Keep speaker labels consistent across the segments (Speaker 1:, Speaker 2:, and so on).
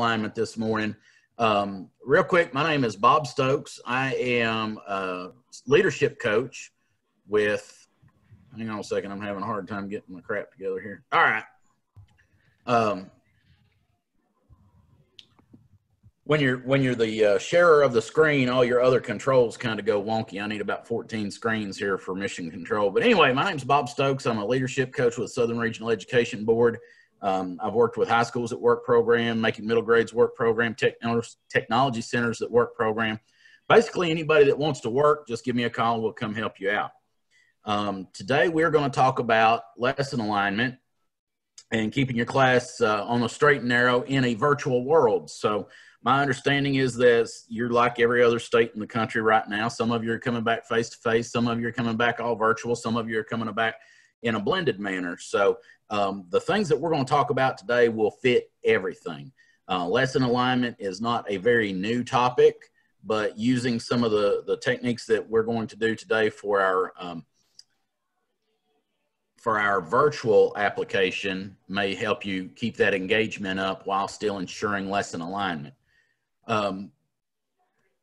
Speaker 1: alignment this morning. Um, real quick, my name is Bob Stokes. I am a leadership coach with, hang on a second, I'm having a hard time getting my crap together here. All right. Um, when you're when you're the uh, sharer of the screen, all your other controls kind of go wonky. I need about 14 screens here for mission control. But anyway, my name's Bob Stokes. I'm a leadership coach with Southern Regional Education Board. Um, I've worked with high schools that work program, making middle grades work program, technology centers that work program. Basically, anybody that wants to work, just give me a call. We'll come help you out. Um, today, we're going to talk about lesson alignment and keeping your class uh, on the straight and narrow in a virtual world. So my understanding is that you're like every other state in the country right now. Some of you are coming back face to face. Some of you are coming back all virtual. Some of you are coming back in a blended manner. So um, the things that we're going to talk about today will fit everything. Uh, lesson alignment is not a very new topic, but using some of the, the techniques that we're going to do today for our um, for our virtual application may help you keep that engagement up while still ensuring lesson alignment. Um,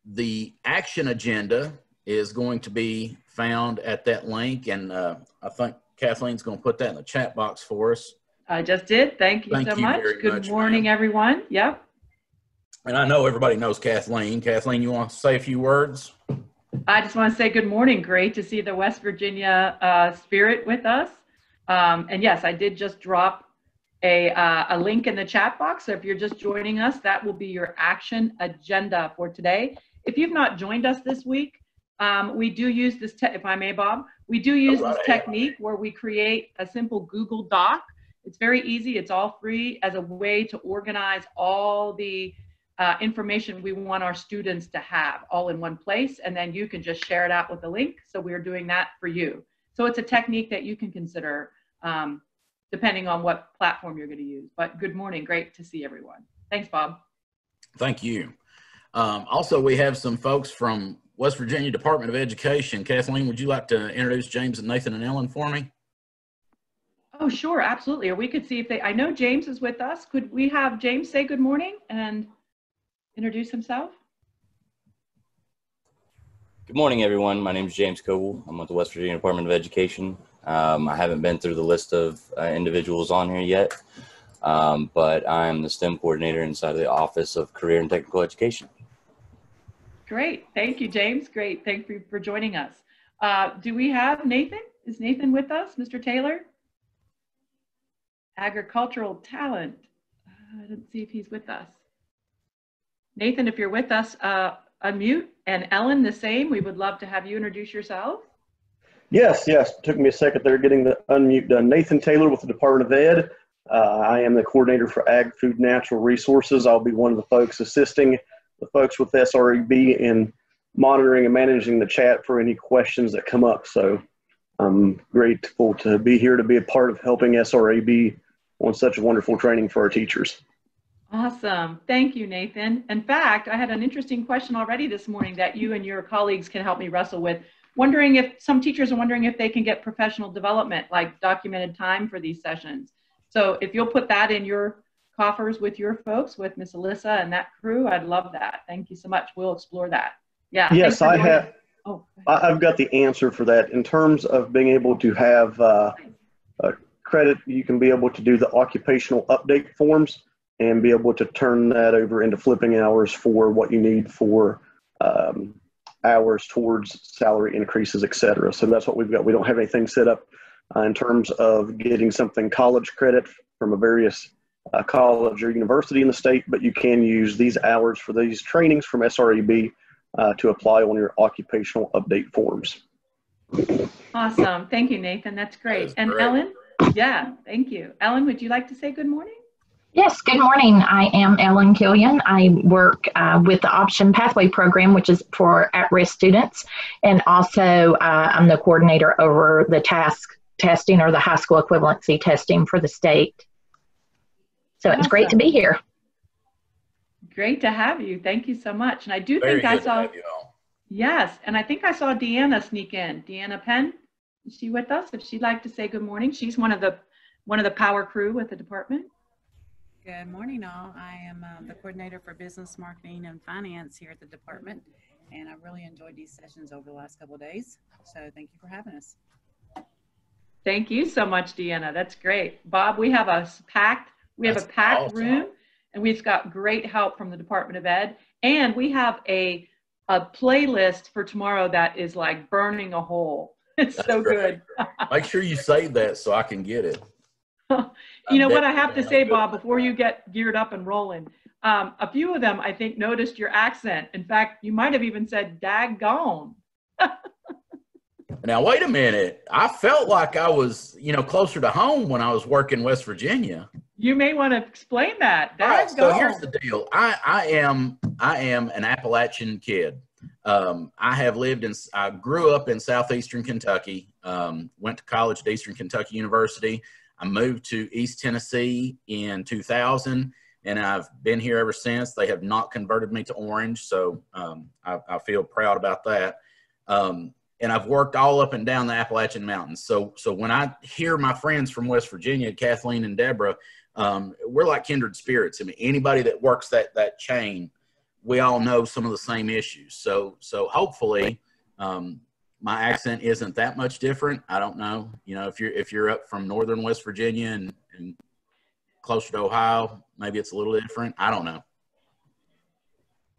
Speaker 1: the action agenda is going to be found at that link, and uh, I think Kathleen's going to put that in the chat box for us.
Speaker 2: I just did. Thank you Thank so you much. Good much, morning, everyone. Yep.
Speaker 1: And I know everybody knows Kathleen. Kathleen, you want to say a few words?
Speaker 2: I just want to say good morning. Great to see the West Virginia uh, spirit with us. Um, and yes, I did just drop a, uh, a link in the chat box. So if you're just joining us, that will be your action agenda for today. If you've not joined us this week, um, we do use this, if I may, Bob, we do use this technique where we create a simple Google Doc. It's very easy. It's all free as a way to organize all the uh, information we want our students to have all in one place. And then you can just share it out with the link. So we're doing that for you. So it's a technique that you can consider um, depending on what platform you're going to use. But good morning. Great to see everyone. Thanks, Bob.
Speaker 1: Thank you. Um, also, we have some folks from West Virginia Department of Education. Kathleen, would you like to introduce James and Nathan and Ellen for me?
Speaker 2: Oh, sure, absolutely. Or we could see if they, I know James is with us. Could we have James say good morning and introduce himself?
Speaker 3: Good morning, everyone. My name is James Coble. I'm with the West Virginia Department of Education. Um, I haven't been through the list of uh, individuals on here yet, um, but I'm the STEM coordinator inside of the Office of Career and Technical Education.
Speaker 2: Great. Thank you, James. Great. Thank you for joining us. Uh, do we have Nathan? Is Nathan with us? Mr. Taylor? Agricultural talent. Uh, I don't see if he's with us. Nathan, if you're with us, uh, unmute. And Ellen, the same. We would love to have you introduce yourself.
Speaker 4: Yes, yes. It took me a second there getting the unmute done. Nathan Taylor with the Department of Ed. Uh, I am the coordinator for Ag Food Natural Resources. I'll be one of the folks assisting the folks with SREB in monitoring and managing the chat for any questions that come up. So I'm grateful to be here to be a part of helping SREB on such a wonderful training for our teachers.
Speaker 2: Awesome. Thank you, Nathan. In fact, I had an interesting question already this morning that you and your colleagues can help me wrestle with wondering if some teachers are wondering if they can get professional development, like documented time for these sessions. So if you'll put that in your coffers with your folks, with Miss Alyssa and that crew, I'd love that. Thank you so much. We'll explore that. Yeah.
Speaker 4: Yes, I have. Oh, I've got the answer for that. In terms of being able to have uh, credit, you can be able to do the occupational update forms and be able to turn that over into flipping hours for what you need for um, hours towards salary increases, et cetera. So that's what we've got. We don't have anything set up uh, in terms of getting something college credit from a various uh, college or university in the state, but you can use these hours for these trainings from SREB uh, to apply on your occupational update forms.
Speaker 2: Awesome. Thank you, Nathan. That's great. That and great. Ellen? Yeah, thank you. Ellen, would you like to say good morning?
Speaker 5: Yes, good morning. I am Ellen Killian. I work uh, with the Option Pathway Program, which is for at risk students. And also, uh, I'm the coordinator over the TASC testing or the high school equivalency testing for the state. So awesome. it's great to be here.
Speaker 2: Great to have you. Thank you so much. And I do Very think I saw. Yes, and I think I saw Deanna sneak in. Deanna Penn, is she with us? If she'd like to say good morning, she's one of the one of the power crew with the department.
Speaker 6: Good morning, all. I am uh, the coordinator for business marketing and finance here at the department, and I've really enjoyed these sessions over the last couple of days. So thank you for having us.
Speaker 2: Thank you so much, Deanna. That's great. Bob, we have a packed, we have a packed
Speaker 1: awesome.
Speaker 2: room and we've got great help from the Department of Ed. And we have a, a playlist for tomorrow that is like burning a hole. It's
Speaker 1: That's
Speaker 2: so
Speaker 1: great.
Speaker 2: good.
Speaker 1: Make sure you save that so I can get it.
Speaker 2: You know what I have to say. Bob, before you get geared up and rolling? Um, a few of them, I think, noticed your accent. In fact, you might have even said daggone.
Speaker 1: Now wait a minute. I felt like I was, you know, closer to home when I was working West Virginia.
Speaker 2: You may want to explain that.
Speaker 1: All right, so here's the deal. I, I am I am an Appalachian kid. Um, I have lived in I grew up in southeastern Kentucky. Um, went to college at Eastern Kentucky University. I moved to East Tennessee in 2000, and I've been here ever since. They have not converted me to Orange, so um, I, I feel proud about that. Um, and I've worked all up and down the Appalachian Mountains. So so when I hear my friends from West Virginia, Kathleen and Deborah, um, we're like kindred spirits. I mean, anybody that works that that chain, we all know some of the same issues. So so hopefully, um, my accent isn't that much different. I don't know. You know, if you're if you're up from northern West Virginia and, and closer to Ohio, maybe it's a little different. I don't know.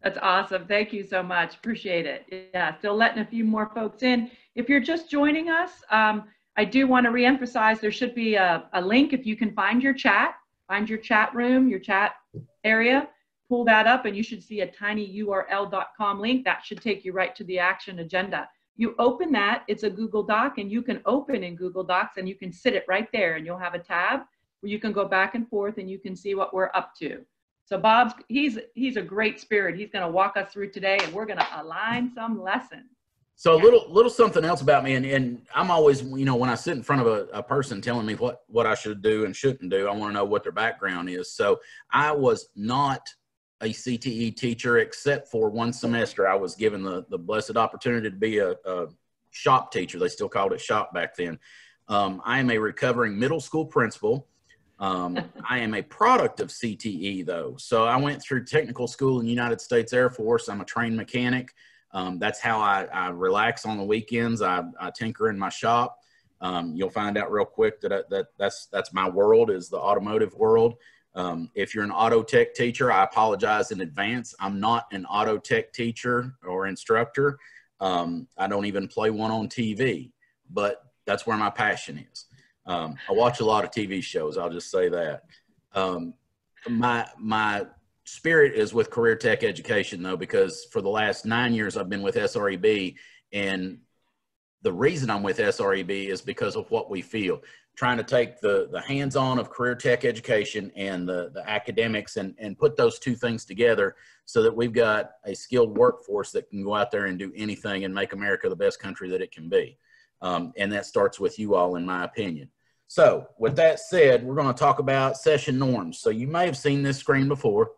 Speaker 2: That's awesome. Thank you so much. Appreciate it. Yeah, still letting a few more folks in. If you're just joining us, um, I do want to reemphasize there should be a, a link if you can find your chat, find your chat room, your chat area, pull that up, and you should see a tinyurl.com link. That should take you right to the action agenda. You open that, it's a Google Doc, and you can open in Google Docs and you can sit it right there, and you'll have a tab where you can go back and forth and you can see what we're up to. So Bob's he's he's a great spirit. He's going to walk us through today, and we're going to align some lessons.
Speaker 1: So a little little something else about me, and, and I'm always, you know, when I sit in front of a, a person telling me what what I should do and shouldn't do, I want to know what their background is. So I was not a CTE teacher except for one semester. I was given the the blessed opportunity to be a, a shop teacher. They still called it shop back then. Um, I am a recovering middle school principal. Um, I am a product of CTE though. So I went through technical school in the United States Air Force. I'm a trained mechanic. Um, that's how I, I relax on the weekends. I, I tinker in my shop. Um, you'll find out real quick that, I, that that's that's my world is the automotive world. Um, if you're an auto tech teacher, I apologize in advance. I'm not an auto tech teacher or instructor. Um, I don't even play one on TV, but that's where my passion is. Um, I watch a lot of TV shows. I'll just say that. Um, my my spirit is with career tech education though because for the last nine years i've been with sreb and the reason i'm with sreb is because of what we feel. Trying to take the the hands-on of career tech education and the the academics and and put those two things together so that we've got a skilled workforce that can go out there and do anything and make america the best country that it can be. Um, and that starts with you all in my opinion. So with that said we're going to talk about session norms. So you may have seen this screen before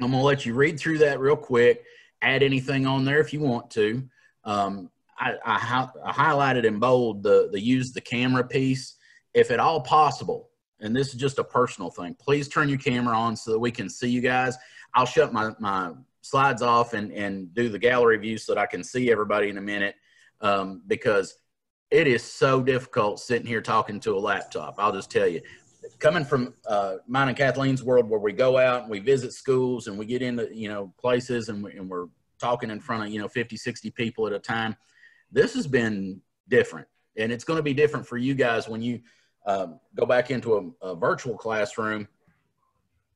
Speaker 1: I'm going to let you read through that real quick. Add anything on there if you want to. Um, I, I, I highlighted in bold the, the use the camera piece. If at all possible, and this is just a personal thing, please turn your camera on so that we can see you guys. I'll shut my, my slides off and, and do the gallery view so that I can see everybody in a minute um, because it is so difficult sitting here talking to a laptop. I'll just tell you coming from uh, mine and Kathleen's world where we go out and we visit schools and we get into, you know, places and, we, and we're talking in front of, you know, 50, 60 people at a time. This has been different. And it's going to be different for you guys when you um, go back into a, a virtual classroom.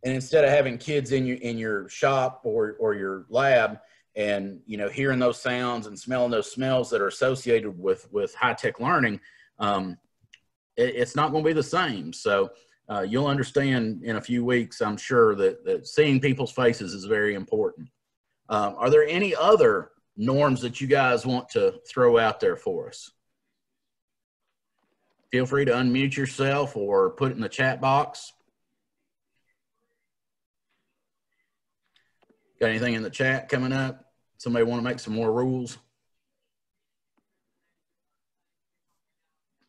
Speaker 1: And instead of having kids in your, in your shop or, or your lab and, you know, hearing those sounds and smelling those smells that are associated with, with high tech learning, um, it, it's not going to be the same. So uh, you'll understand in a few weeks, I'm sure, that, that seeing people's faces is very important. Um, are there any other norms that you guys want to throw out there for us? Feel free to unmute yourself or put it in the chat box. Got anything in the chat coming up? Somebody want to make some more rules?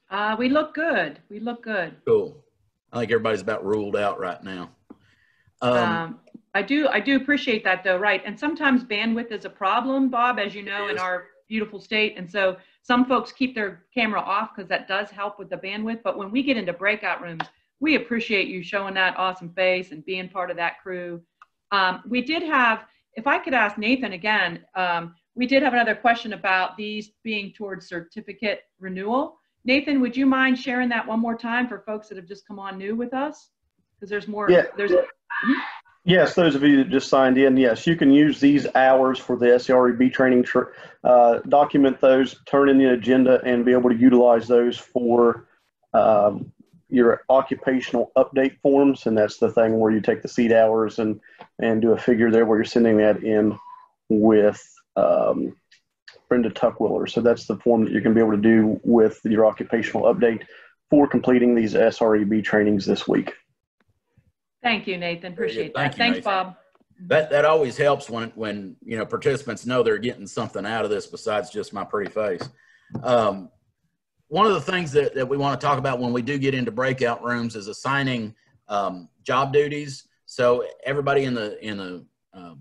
Speaker 2: Uh, we look good. We look good.
Speaker 1: Cool. I think everybody's about ruled out right now. Um,
Speaker 2: Um, I do, I do appreciate that though, right? And sometimes bandwidth is a problem, Bob, as you know, in our beautiful state. And so some folks keep their camera off because that does help with the bandwidth. But when we get into breakout rooms, we appreciate you showing that awesome face and being part of that crew. Um, we did have, if I could ask Nathan again, um, we did have another question about these being towards certificate renewal. Nathan, would you mind sharing that one more time for folks that have just come on new with us? Because there's more,
Speaker 4: Yeah.
Speaker 2: there's,
Speaker 4: Yes, those of you that just signed in, yes, you can use these hours for the SREB training, tr- uh, document those, turn in the agenda, and be able to utilize those for um, your occupational update forms. And that's the thing where you take the seat hours and, and do a figure there where you're sending that in with um, Brenda Tuckwiller. So that's the form that you're going to be able to do with your occupational update for completing these SREB trainings this week.
Speaker 2: Thank you, Nathan.
Speaker 1: Very good.
Speaker 2: Appreciate
Speaker 1: Thank
Speaker 2: that.
Speaker 1: you,
Speaker 2: Thanks,
Speaker 1: Nathan.
Speaker 2: Bob.
Speaker 1: that that always helps when when you know participants know they're getting something out of this besides just my pretty face. Um, one of the things that, that we want to talk about when we do get into breakout rooms is assigning um, job duties. So everybody in the in the um,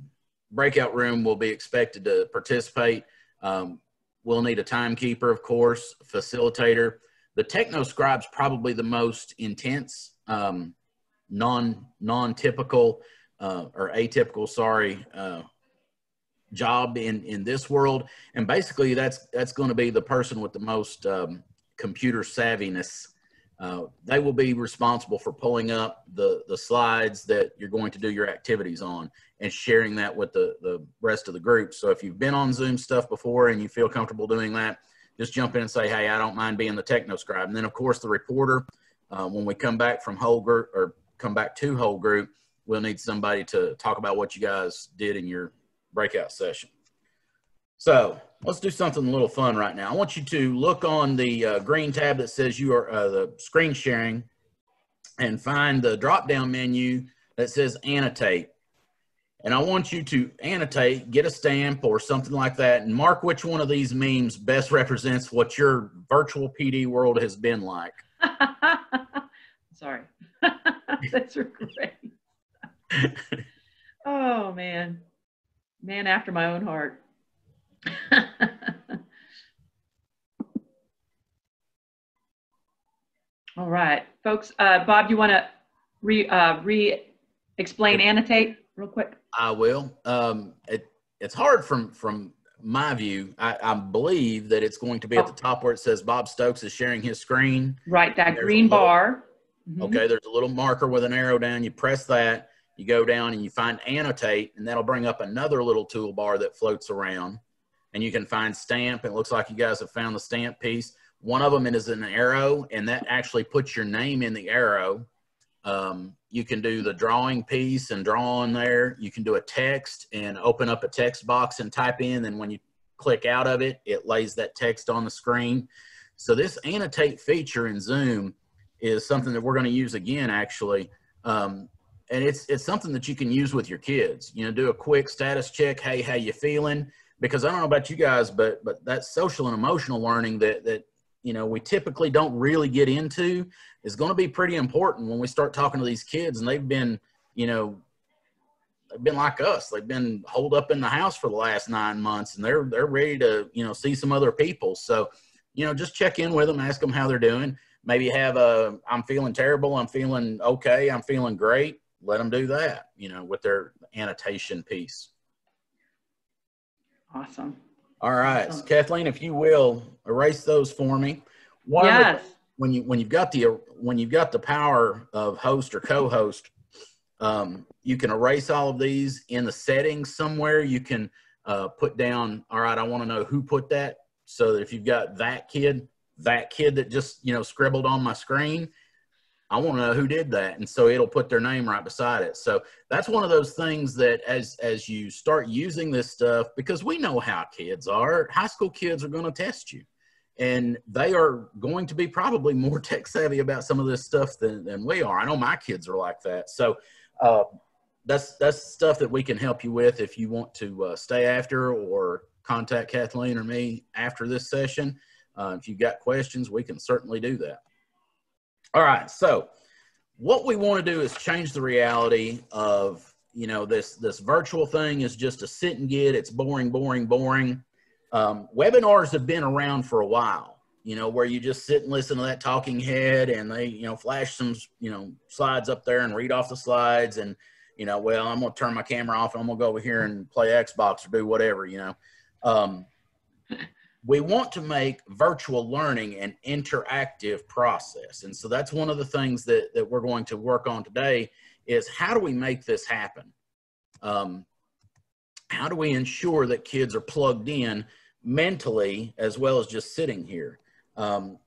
Speaker 1: breakout room will be expected to participate. Um, we'll need a timekeeper, of course, facilitator. The techno scribe's probably the most intense, um, non non typical uh, or atypical, sorry, uh, job in in this world. And basically, that's that's going to be the person with the most um, computer savviness. Uh, they will be responsible for pulling up the the slides that you're going to do your activities on and sharing that with the the rest of the group. So if you've been on Zoom stuff before and you feel comfortable doing that, just jump in and say, "Hey, I don't mind being the techno scribe." And then, of course, the reporter. Uh, when we come back from whole group or come back to whole group, we'll need somebody to talk about what you guys did in your breakout session. So let's do something a little fun right now. I want you to look on the uh, green tab that says you are uh, the screen sharing and find the drop down menu that says annotate. And I want you to annotate, get a stamp or something like that, and mark which one of these memes best represents what your virtual PD world has been like.
Speaker 2: Sorry. That's great. oh, man. Man after my own heart. All right, folks. Uh, Bob, you want to re, uh, re-explain annotate real quick?
Speaker 1: I will. Um, it, it's hard from from my view. I, I believe that it's going to be at the top where it says Bob Stokes is sharing his screen.
Speaker 2: Right, that green
Speaker 1: little-
Speaker 2: bar. Mhm.
Speaker 1: Okay, there's a little marker with an arrow down. You press that, you go down and you find annotate, and that'll bring up another little toolbar that floats around. And you can find stamp. It looks like you guys have found the stamp piece. One of them is an arrow, and that actually puts your name in the arrow. Um, you can do the drawing piece and draw on there. You can do a text and open up a text box and type in. And when you click out of it, it lays that text on the screen. So this annotate feature in Zoom is something that we're going to use again, actually. Um, and it's it's something that you can use with your kids. You know, do a quick status check. Hey, how you feeling? Because I don't know about you guys, but but that social and emotional learning that that you know we typically don't really get into is going to be pretty important when we start talking to these kids, and they've been you know they've been like us. They've been holed up in the house for the last nine months, and they're they're ready to you know see some other people. So you know, just check in with them, ask them how they're doing. Maybe have a i'm feeling terrible. I'm feeling okay. I'm feeling great. Let them do that you know with their annotation piece
Speaker 2: Awesome.
Speaker 1: all right
Speaker 2: Awesome.
Speaker 1: kathleen if you will erase those for me the-
Speaker 2: Yes.
Speaker 1: when you when you've got the when you've got the power of host or co-host um, you can erase all of these in the settings somewhere you can uh, put down all right i want to know who put that so that if you've got that kid that kid that just you know scribbled on my screen i want to know who did that and so it'll put their name right beside it. So that's one of those things that as as you start using this stuff because we know how kids are. High school kids are going to test you and they are going to be probably more tech savvy about some of this stuff than, than we are. I know my kids are like that. So uh, that's that's stuff that we can help you with if you want to uh, stay after or contact kathleen or me after this session. Uh, if you've got questions we can certainly do that all right so what we want to do is change the reality of you know this this virtual thing is just a sit and get. It's boring, boring, boring. Um, webinars have been around for a while. You know, where you just sit and listen to that talking head, and they you know flash some you know slides up there and read off the slides, and you know, well, I'm gonna turn my camera off and I'm gonna go over here and play Xbox or do whatever. You know. Um, we want to make virtual learning an interactive process. And so that's one of the things that, that we're going to work on today is how do we make this happen? Um, how do we ensure that kids are plugged in mentally as well as just sitting here? Um,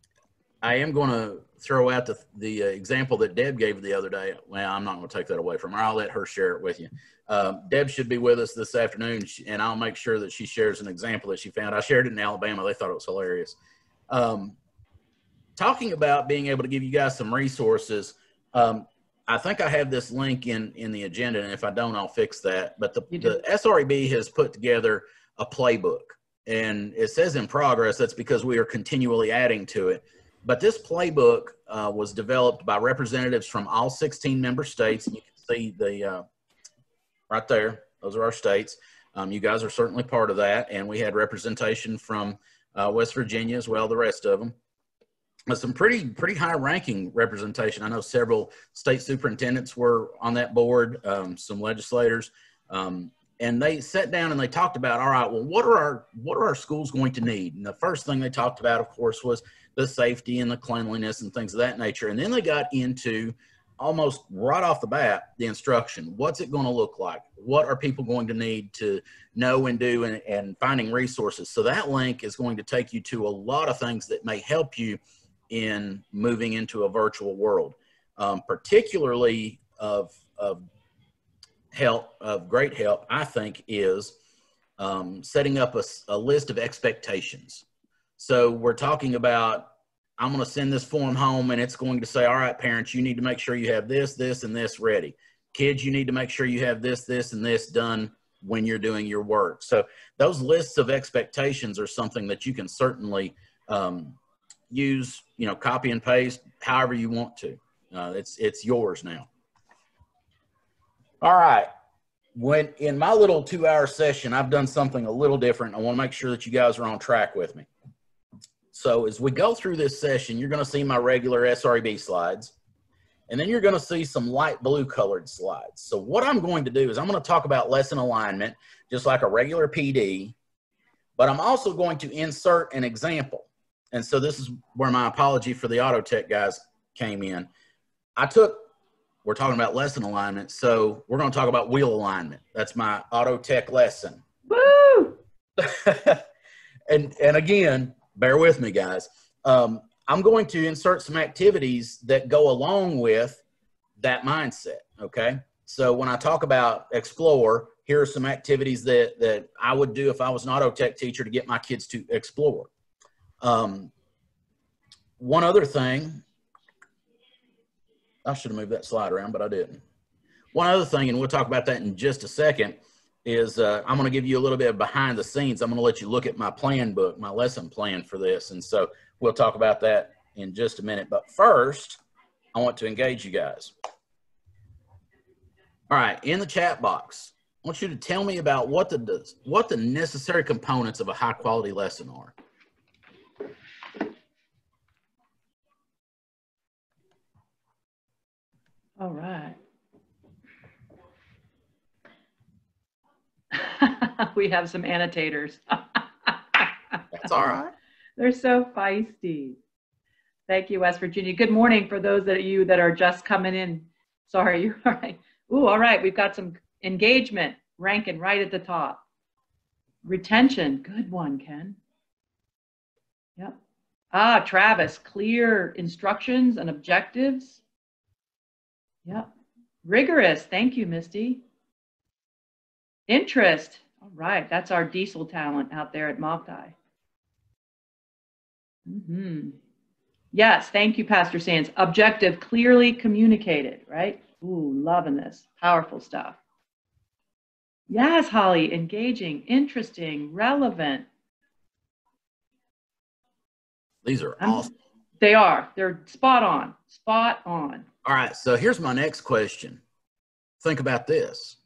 Speaker 1: i am going to throw out the, the example that deb gave the other day well i'm not going to take that away from her i'll let her share it with you um, Deb should be with us this afternoon, and I'll make sure that she shares an example that she found. I shared it in Alabama. They thought it was hilarious. Um, talking about being able to give you guys some resources, um, I think I have this link in in the agenda, and if I don't, I'll fix that. But the, the SREB has put together a playbook, and it says in progress. That's because we are continually adding to it. But this playbook uh, was developed by representatives from all 16 member states. And you can see the uh, right there. Those are our states. Um, you guys are certainly part of that. And we had representation from uh, West Virginia as well, the rest of them. But some pretty, pretty high ranking representation. I know several state superintendents were on that board, um, some legislators. Um, and they sat down and they talked about, all right, well, what are our, what are our schools going to need? And the first thing they talked about, of course, was the safety and the cleanliness and things of that nature. And then they got into almost right off the bat the instruction. What's it going to look like? What are people going to need to know and do and, and finding resources? So that link is going to take you to a lot of things that may help you in moving into a virtual world um, particularly of, of help of great help i think is um, setting up a, a list of expectations so we're talking about I'm going to send this form home and it's going to say, all right, parents, you need to make sure you have this, this, and this ready. Kids, you need to make sure you have this, this, and this done when you're doing your work. So those lists of expectations are something that you can certainly um, use, you know, copy and paste however you want to. Uh, it's, it's yours now. All right. When in my little two hour session, I've done something a little different. I want to make sure that you guys are on track with me. So as we go through this session, you're going to see my regular SREB slides, and then you're going to see some light blue colored slides. So what I'm going to do is I'm going to talk about lesson alignment, just like a regular PD, but I'm also going to insert an example. And so this is where my apology for the auto tech guys came in. I took, we're talking about lesson alignment, so we're going to talk about wheel alignment. That's my auto tech lesson.
Speaker 2: Woo!
Speaker 1: and, and again, bear with me, guys. Um, I'm going to insert some activities that go along with that mindset. Okay. So when I talk about explore, here are some activities that, that I would do if I was an auto tech teacher to get my kids to explore. Um, one other thing, I should have moved that slide around, but I didn't. One other thing, and we'll talk about that in just a second, is uh, I'm going to give you a little bit of behind the scenes. I'm going to let you look at my plan book, my lesson plan for this. And so we'll talk about that in just a minute. But first, I want to engage you guys. All right, in the chat box, I want you to tell me about what the what the necessary components of a high quality lesson are.
Speaker 2: All right. we have some annotators.
Speaker 1: That's all right.
Speaker 2: They're so feisty. Thank you, West Virginia. Good morning for those of you that are just coming in. Sorry, you're all right. Ooh, all right. We've got some engagement ranking right at the top. Retention, good one, Ken. Yep. Ah, Travis, clear instructions and objectives. Yep. Rigorous. Thank you, Misty. Interest. All right, that's our diesel talent out there at Mopti. Mm-hmm. Yes, thank you, Pastor Sands. Objective, clearly communicated, right? Ooh, loving this. Powerful stuff. Yes, Holly, engaging, interesting, relevant.
Speaker 1: These are awesome.
Speaker 2: They are. They're spot on. Spot on.
Speaker 1: All right. So here's my next question. Think about this.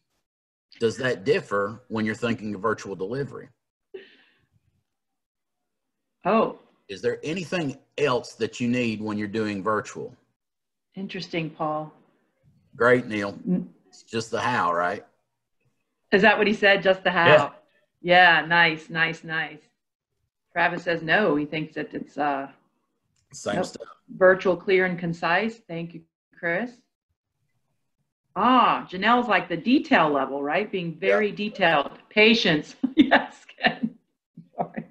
Speaker 1: Does that differ when you're thinking of virtual delivery?
Speaker 2: Oh,
Speaker 1: Is there anything else that you need when you're doing virtual?
Speaker 2: interesting, Paul.
Speaker 1: Great, Neil. It's just the how, right?
Speaker 2: Is that what he said? Just the how? Yeah, nice, nice, nice. Travis says no. He thinks that it's uh,
Speaker 1: Same
Speaker 2: Nope.
Speaker 1: stuff.
Speaker 2: virtual, clear, and concise. Thank you, Chris. Ah, Janelle's like the detail level, right? Being very detailed. Patience. yes, Ken. Sorry.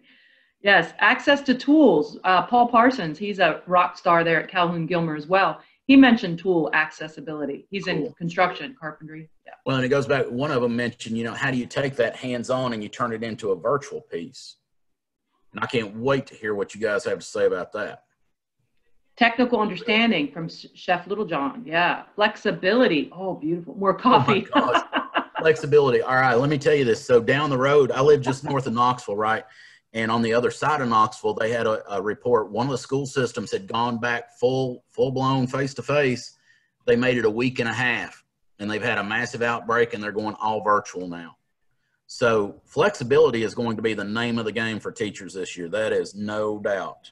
Speaker 2: Yes, access to tools. Uh, Paul Parsons, he's a rock star there at Calhoun Gilmer as well. He mentioned tool accessibility. He's in construction, carpentry. Yeah.
Speaker 1: Well, and it goes back. One of them mentioned, you know, how do you take that hands-on and you turn it into a virtual piece? And I can't wait to hear what you guys have to say about that.
Speaker 2: Technical understanding from Chef Littlejohn. Yeah. Flexibility. Oh, beautiful. More coffee.
Speaker 1: Oh, gosh. Flexibility. All right, let me tell you this. So down the road, I live just north of Knoxville, right? And on the other side of Knoxville, they had a, a report. One of the school systems had gone back full, full blown face to face. They made it a week and a half, and they've had a massive outbreak, and they're going all virtual now. So flexibility is going to be the name of the game for teachers this year. That is no doubt.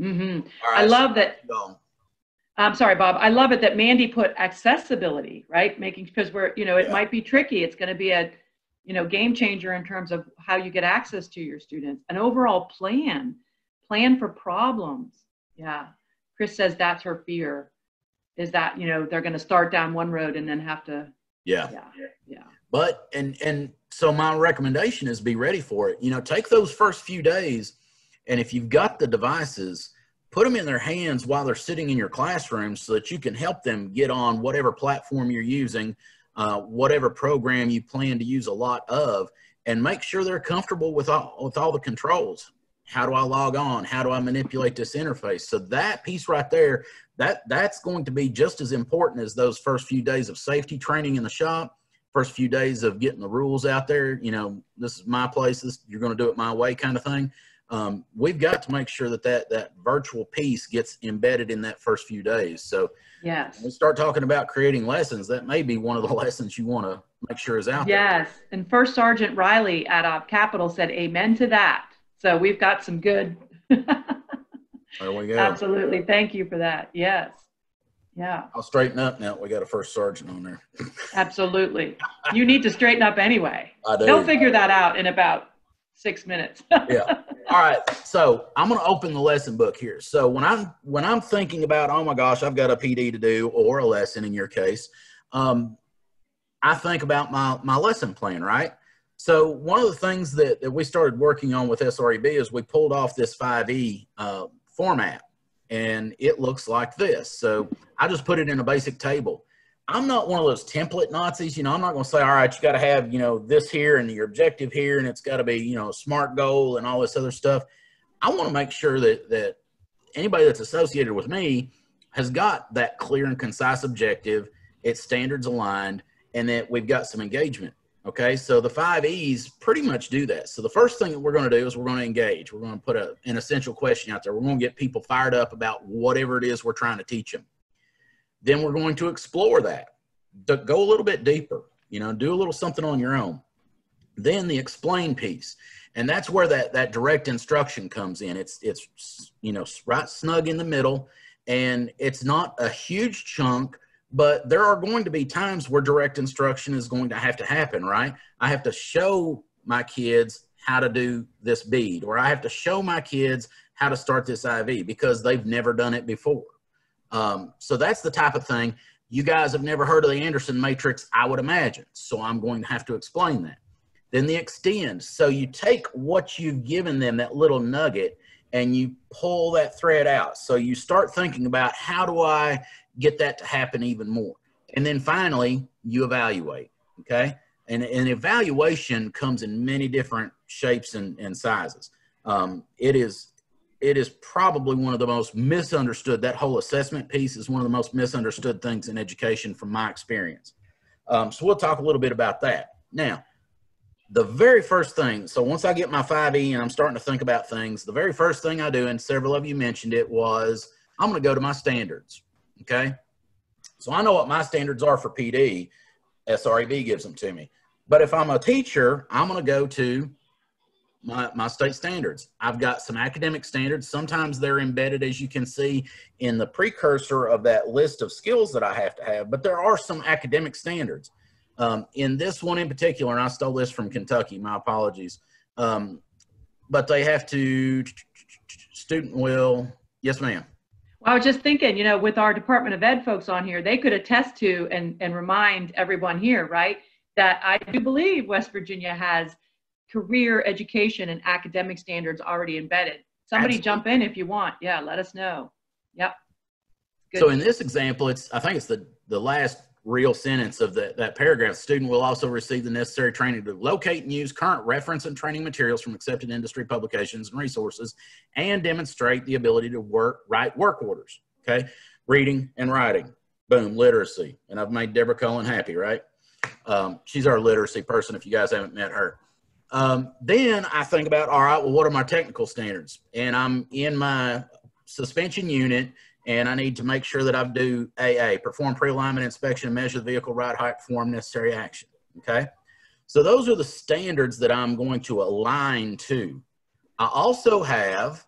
Speaker 2: Hmm
Speaker 1: All
Speaker 2: I
Speaker 1: right,
Speaker 2: love that
Speaker 1: so go.
Speaker 2: I'm sorry, Bob. I love it that Mandy put accessibility, right? Making because we're, you know, it
Speaker 1: Yeah.
Speaker 2: might be tricky. It's going to be a, you know, game changer in terms of how you get access to your students. An overall plan, plan for problems. Yeah. Chris says that's her fear, is that you know they're going to start down one road and then have to.
Speaker 1: Yeah.
Speaker 2: Yeah. Yeah.
Speaker 1: But and and so my recommendation is be ready for it. You know, take those first few days, and if you've got the devices, put them in their hands while they're sitting in your classroom, so that you can help them get on whatever platform you're using, uh, whatever program you plan to use a lot of, and make sure they're comfortable with all with all the controls. How do I log on? How do I manipulate this interface? So that piece right there, that that's going to be just as important as those first few days of safety training in the shop first few days of getting the rules out there, you know, this is my place, this, you're going to do it my way kind of thing. Um, we've got to make sure that, that that virtual piece gets embedded in that first few days. So
Speaker 2: Yes.
Speaker 1: when we start talking about creating lessons, that may be one of the lessons you want to make sure is out there.
Speaker 2: Yes. And First Sergeant Riley at uh, Capitol said amen to that. So we've got some good.
Speaker 1: There we go.
Speaker 2: Absolutely. Thank you for that. Yes. Yeah,
Speaker 1: I'll straighten up now. We got a first sergeant on there.
Speaker 2: absolutely. You need to straighten up anyway.
Speaker 1: I do.
Speaker 2: They'll figure that out in about six minutes.
Speaker 1: yeah. All right. So I'm going to open the lesson book here. So when I'm when I'm thinking about, oh my gosh, I've got a PD to do or a lesson in your case, um, I think about my my lesson plan, right? So one of the things that, that we started working on with SREB is we pulled off this 5E uh, format, and it looks like this. So I just put it in a basic table. I'm not one of those template Nazis. You know, I'm not going to say, all right, you got to have, you know, this here and your objective here, and it's got to be, you know, a smart goal and all this other stuff. I want to make sure that that anybody that's associated with me has got that clear and concise objective. It's standards aligned, and that we've got some engagement. Okay, so the five E's pretty much do that. So the first thing that we're going to do is we're going to engage. We're going to put a, an essential question out there. We're going to get people fired up about whatever it is we're trying to teach them. Then we're going to explore that, go a little bit deeper. You know, do a little something on your own. Then the explain piece, and that's where that that direct instruction comes in. It's it's you know right snug in the middle, and it's not a huge chunk but there are going to be times where direct instruction is going to have to happen, right? I have to show my kids how to do this bead, or I have to show my kids how to start this IV because they've never done it before. Um, so that's the type of thing. You guys have never heard of the Anderson matrix, I would imagine. So I'm going to have to explain that. Then the extend. So you take what you've given them, that little nugget, and you pull that thread out. So you start thinking about how do I get that to happen even more. And then finally, you evaluate. Okay. And an evaluation comes in many different shapes and, and sizes. Um, it is it is probably one of the most misunderstood. That whole assessment piece is one of the most misunderstood things in education from my experience. Um, so we'll talk a little bit about that. Now, the very first thing, so once I get my 5E and I'm starting to think about things, the very first thing I do, and several of you mentioned it, was I'm going to go to my standards. Okay. So I know what my standards are for PD. SREB gives them to me. But if I'm a teacher, I'm going to go to my, my state standards. I've got some academic standards. Sometimes they're embedded, as you can see, in the precursor of that list of skills that I have to have, but there are some academic standards. Um, in this one in particular, and I stole this from Kentucky, my apologies, um, but they have to, student will, yes ma'am.
Speaker 2: Well, I was just thinking, you know, with our Department of Ed folks on here, they could attest to and, and remind everyone here, right, that I do believe West Virginia has career education and academic standards already embedded. Somebody
Speaker 1: Absolutely.
Speaker 2: jump in if you want. Yeah, let us know. Yep. Good.
Speaker 1: So in this example, it's I think it's the the last real sentence of the, that paragraph. Student will also receive the necessary training to locate and use current reference and training materials from accepted industry publications and resources, and demonstrate the ability to work write work orders. Okay, reading and writing. Boom, literacy. And I've made Deborah Cohen happy, right? Um, she's our literacy person. If you guys haven't met her. Um, then I think about, all right, well, what are my technical standards? And I'm in my suspension unit and I need to make sure that I do AA, perform pre-alignment inspection and measure the vehicle ride height, perform necessary action. Okay. So those are the standards that I'm going to align to. I also have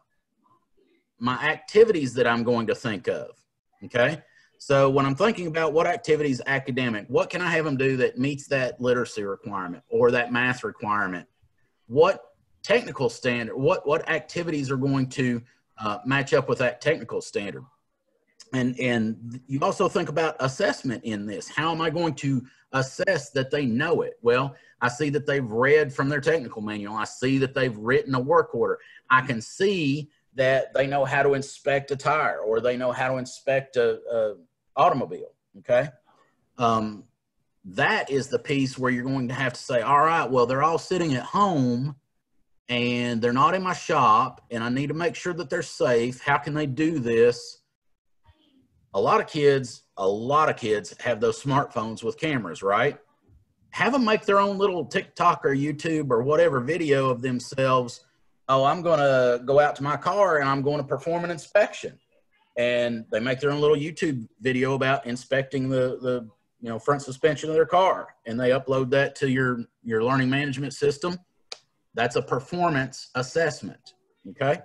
Speaker 1: my activities that I'm going to think of. Okay. So when I'm thinking about what activities academic, what can I have them do that meets that literacy requirement or that math requirement? What technical standard, what, what activities are going to uh, match up with that technical standard? And, and you also think about assessment in this. How am I going to assess that they know it? Well, I see that they've read from their technical manual. I see that they've written a work order. I can see that they know how to inspect a tire or they know how to inspect a, a automobile. Okay. Um, that is the piece where you're going to have to say, all right, well, they're all sitting at home and they're not in my shop and I need to make sure that they're safe. How can they do this? A lot of kids, a lot of kids have those smartphones with cameras, right? Have them make their own little TikTok or YouTube or whatever video of themselves. Oh, I'm going to go out to my car and I'm going to perform an inspection and they make their own little YouTube video about inspecting the the you know front suspension of their car, and they upload that to your your learning management system. That's a performance assessment. Okay.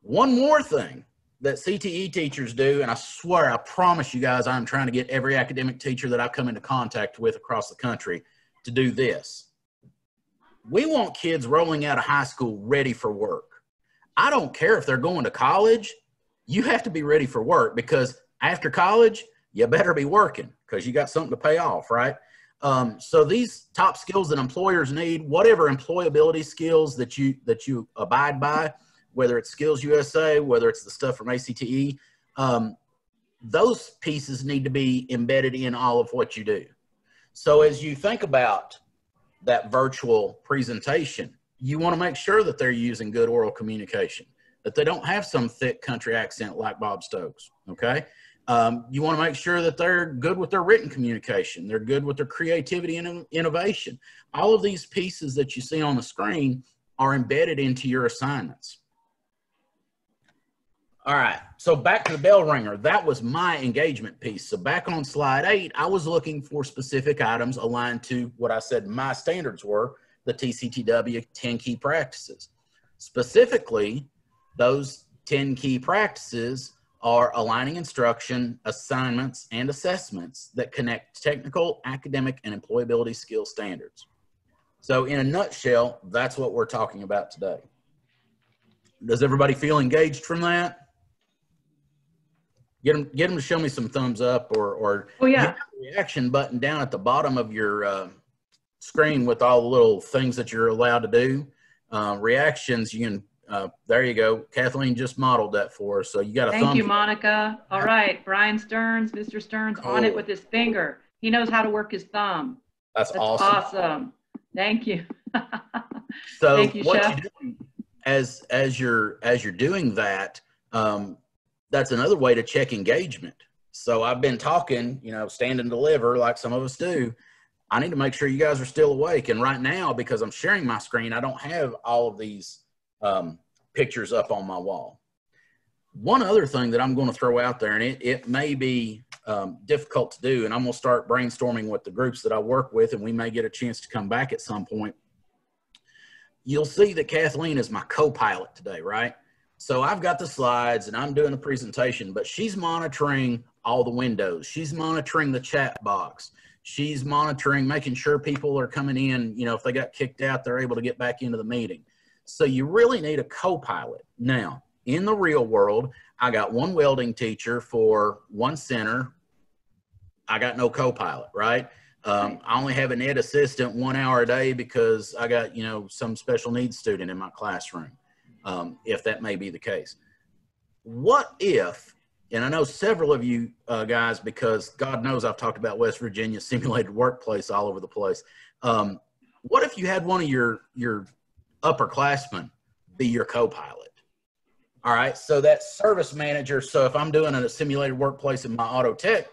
Speaker 1: One more thing that CTE teachers do, and I swear, I promise you guys, I'm trying to get every academic teacher that I've come into contact with across the country to do this. We want kids rolling out of high school ready for work. I don't care if they're going to college you have to be ready for work because after college, you better be working because you got something to pay off, right? Um, so these top skills that employers need, whatever employability skills that you that you abide by, whether it's Skills USA, whether it's the stuff from ACTE, um, those pieces need to be embedded in all of what you do. So as you think about that virtual presentation, you want to make sure that they're using good oral communication that they don't have some thick country accent like Bob Stokes. Okay. Um, you want to make sure that they're good with their written communication. They're good with their creativity and innovation. All of these pieces that you see on the screen are embedded into your assignments. All right. So back to the bell ringer. That was my engagement piece. So back on slide eight, I was looking for specific items aligned to what I said my standards were, the TCTW 10 key practices. Specifically, those 10 key practices are aligning instruction, assignments, and assessments that connect technical, academic, and employability skill standards. So in a nutshell, that's what we're talking about today. Does everybody feel engaged from that? Get them, get them to show me some thumbs up or, or
Speaker 2: Oh, yeah.
Speaker 1: reaction button down at the bottom of your uh, screen with all the little things that you're allowed to do. Uh, reactions, you can uh, there you go. Kathleen just modeled that for us. So you got a
Speaker 2: Thank you, Monica. All right, Brian Stearns, Mr. Stearns on it with his finger. He knows how to work his thumb.
Speaker 1: That's,
Speaker 2: That's
Speaker 1: awesome.
Speaker 2: awesome. Thank you.
Speaker 1: So
Speaker 2: Thank you,
Speaker 1: what
Speaker 2: Chef.
Speaker 1: you do as as you're as you're doing that, um, that's another way to check engagement. So I've been talking, you know, stand and deliver like some of us do. I need to make sure you guys are still awake. And right now, because I'm sharing my screen, I don't have all of these um, pictures up on my wall. One other thing that I'm going to throw out there, and it, it may be um, difficult to do. And I'm going to start brainstorming with the groups that I work with, and we may get a chance to come back at some point. You'll see that Kathleen is my co pilot today, right? So I've got the slides and I'm doing the presentation, but she's monitoring all the windows. She's monitoring the chat box. She's monitoring, making sure people are coming in. You know, if they got kicked out, they're able to get back into the meeting. So you really need a co pilot. Now, in the real world, I got one welding teacher for one center. I got no co-pilot, right? Um, I only have an ed assistant one hour a day because I got, you know, some special needs student in my classroom, um, if that may be the case. What if, and I know several of you uh, guys, because God knows I've talked about West Virginia simulated workplace all over the place. Um, what if you had one of your, your upperclassmen be your co-pilot? All right. So that service manager. So if I'm doing a simulated workplace in my auto tech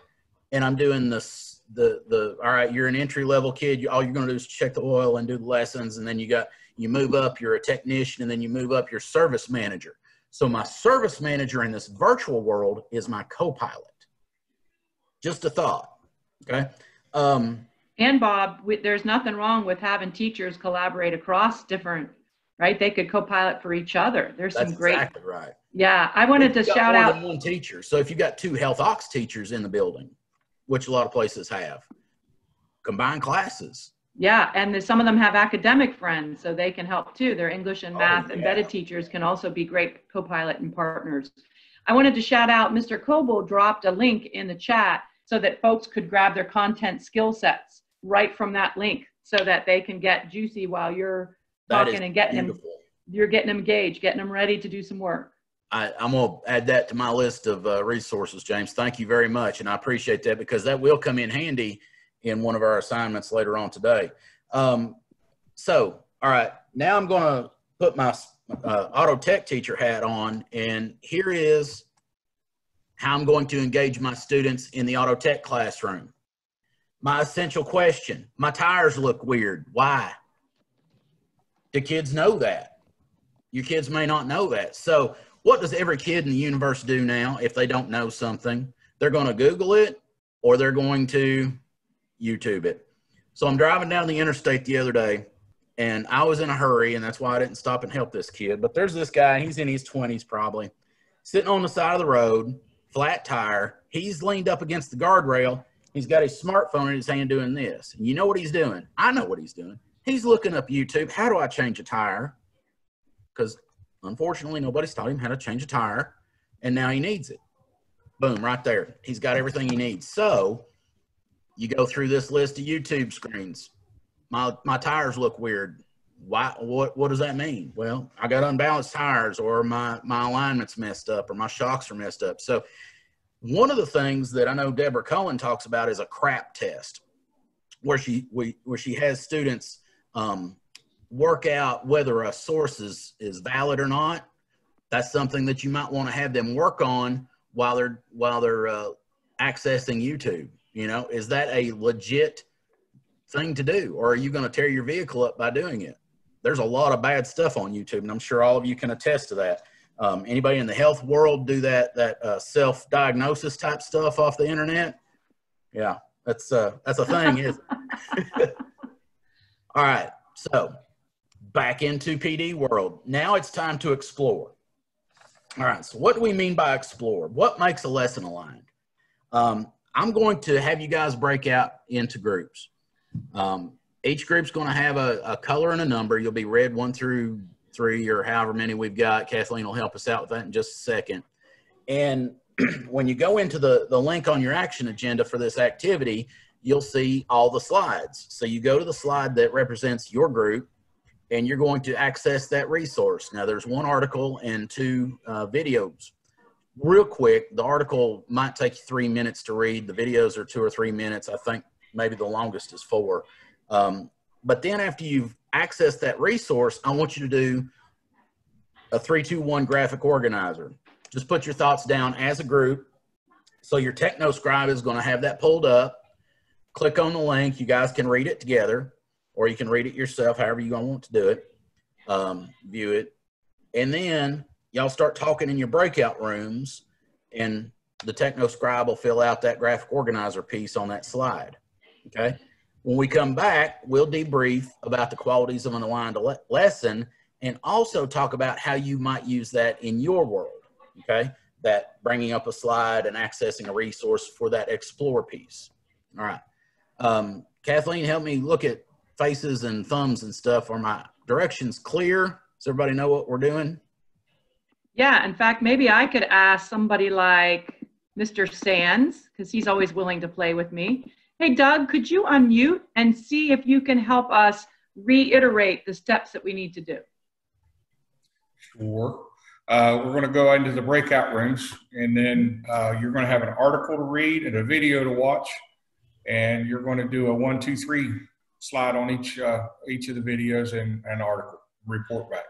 Speaker 1: and I'm doing this, the, the, all right, you're an entry level kid. You, all you're going to do is check the oil and do the lessons. And then you got, you move up, you're a technician and then you move up your service manager. So my service manager in this virtual world is my co-pilot. Just a thought. Okay. Um,
Speaker 2: and Bob, we, there's nothing wrong with having teachers collaborate across different right? They could co-pilot for each other. There's
Speaker 1: That's
Speaker 2: some great.
Speaker 1: exactly right.
Speaker 2: Yeah, I wanted to shout out.
Speaker 1: One teacher. So if you've got two health ox teachers in the building, which a lot of places have, combine classes.
Speaker 2: Yeah, and some of them have academic friends, so they can help too. Their English and
Speaker 1: Oh,
Speaker 2: math
Speaker 1: yeah.
Speaker 2: embedded teachers can also be great co-pilot and partners. I wanted to shout out Mr. Coble dropped a link in the chat so that folks could grab their content skill sets right from that link so that they can get juicy while you're
Speaker 1: That
Speaker 2: talking and getting them
Speaker 1: beautiful.
Speaker 2: you're getting them engaged, getting them ready to do some work.
Speaker 1: I, I'm going to add that to my list of uh, resources, James. Thank you very much. And I appreciate that because that will come in handy in one of our assignments later on today. Um, so, all right, now I'm going to put my uh, auto tech teacher hat on, and here is how I'm going to engage my students in the auto tech classroom. My essential question my tires look weird. Why? Do kids know that? Your kids may not know that. So, what does every kid in the universe do now if they don't know something? They're going to Google it or they're going to YouTube it. So, I'm driving down the interstate the other day and I was in a hurry, and that's why I didn't stop and help this kid. But there's this guy, he's in his 20s probably, sitting on the side of the road, flat tire. He's leaned up against the guardrail. He's got his smartphone in his hand doing this. And you know what he's doing? I know what he's doing. He's looking up YouTube. How do I change a tire? Because unfortunately, nobody's taught him how to change a tire, and now he needs it. Boom, right there. He's got everything he needs. So you go through this list of YouTube screens. My my tires look weird. Why? What? What does that mean? Well, I got unbalanced tires, or my my alignment's messed up, or my shocks are messed up. So one of the things that I know Deborah Cohen talks about is a CRAAP test, where she we where she has students um, work out whether a source is is valid or not. That's something that you might want to have them work on while they're while they're uh, accessing YouTube. You know, is that a legit thing to do, or are you going to tear your vehicle up by doing it? There's a lot of bad stuff on YouTube, and I'm sure all of you can attest to that. Um, anybody in the health world do that that uh, self diagnosis type stuff off the internet? Yeah, that's uh, that's a thing, isn't it? all right, so back into PD world. Now it's time to explore. All right, so what do we mean by explore? What makes a lesson aligned? Um, I'm going to have you guys break out into groups. Um, each group's going to have a, a color and a number. You'll be red one through three or however many we've got. Kathleen will help us out with that in just a second. And when you go into the, the link on your action agenda for this activity, you'll see all the slides. So you go to the slide that represents your group and you're going to access that resource. Now there's one article and two uh, videos. Real quick, the article might take you three minutes to read. The videos are two or three minutes. I think maybe the longest is four. Um, but then after you've accessed that resource, I want you to do a three, two, one graphic organizer. Just put your thoughts down as a group. So your TechnoScribe is going to have that pulled up. Click on the link. You guys can read it together, or you can read it yourself, however you want to do it. Um, view it, and then y'all start talking in your breakout rooms and the TechnoScribe will fill out that graphic organizer piece on that slide. Okay. When we come back, we'll debrief about the qualities of an aligned le- lesson and also talk about how you might use that in your world. Okay. That bringing up a slide and accessing a resource for that explore piece. All right. Um, Kathleen, help me look at faces and thumbs and stuff. Are my directions clear? Does everybody know what we're doing?
Speaker 2: Yeah, in fact, maybe I could ask somebody like Mr. Sands, because he's always willing to play with me. Hey, Doug, could you unmute and see if you can help us reiterate the steps that we need to do?
Speaker 7: Sure. Uh, we're going to go into the breakout rooms, and then uh, you're going to have an article to read and a video to watch, and you're going to do a one, two, three slide on each uh, each of the videos and an article report back.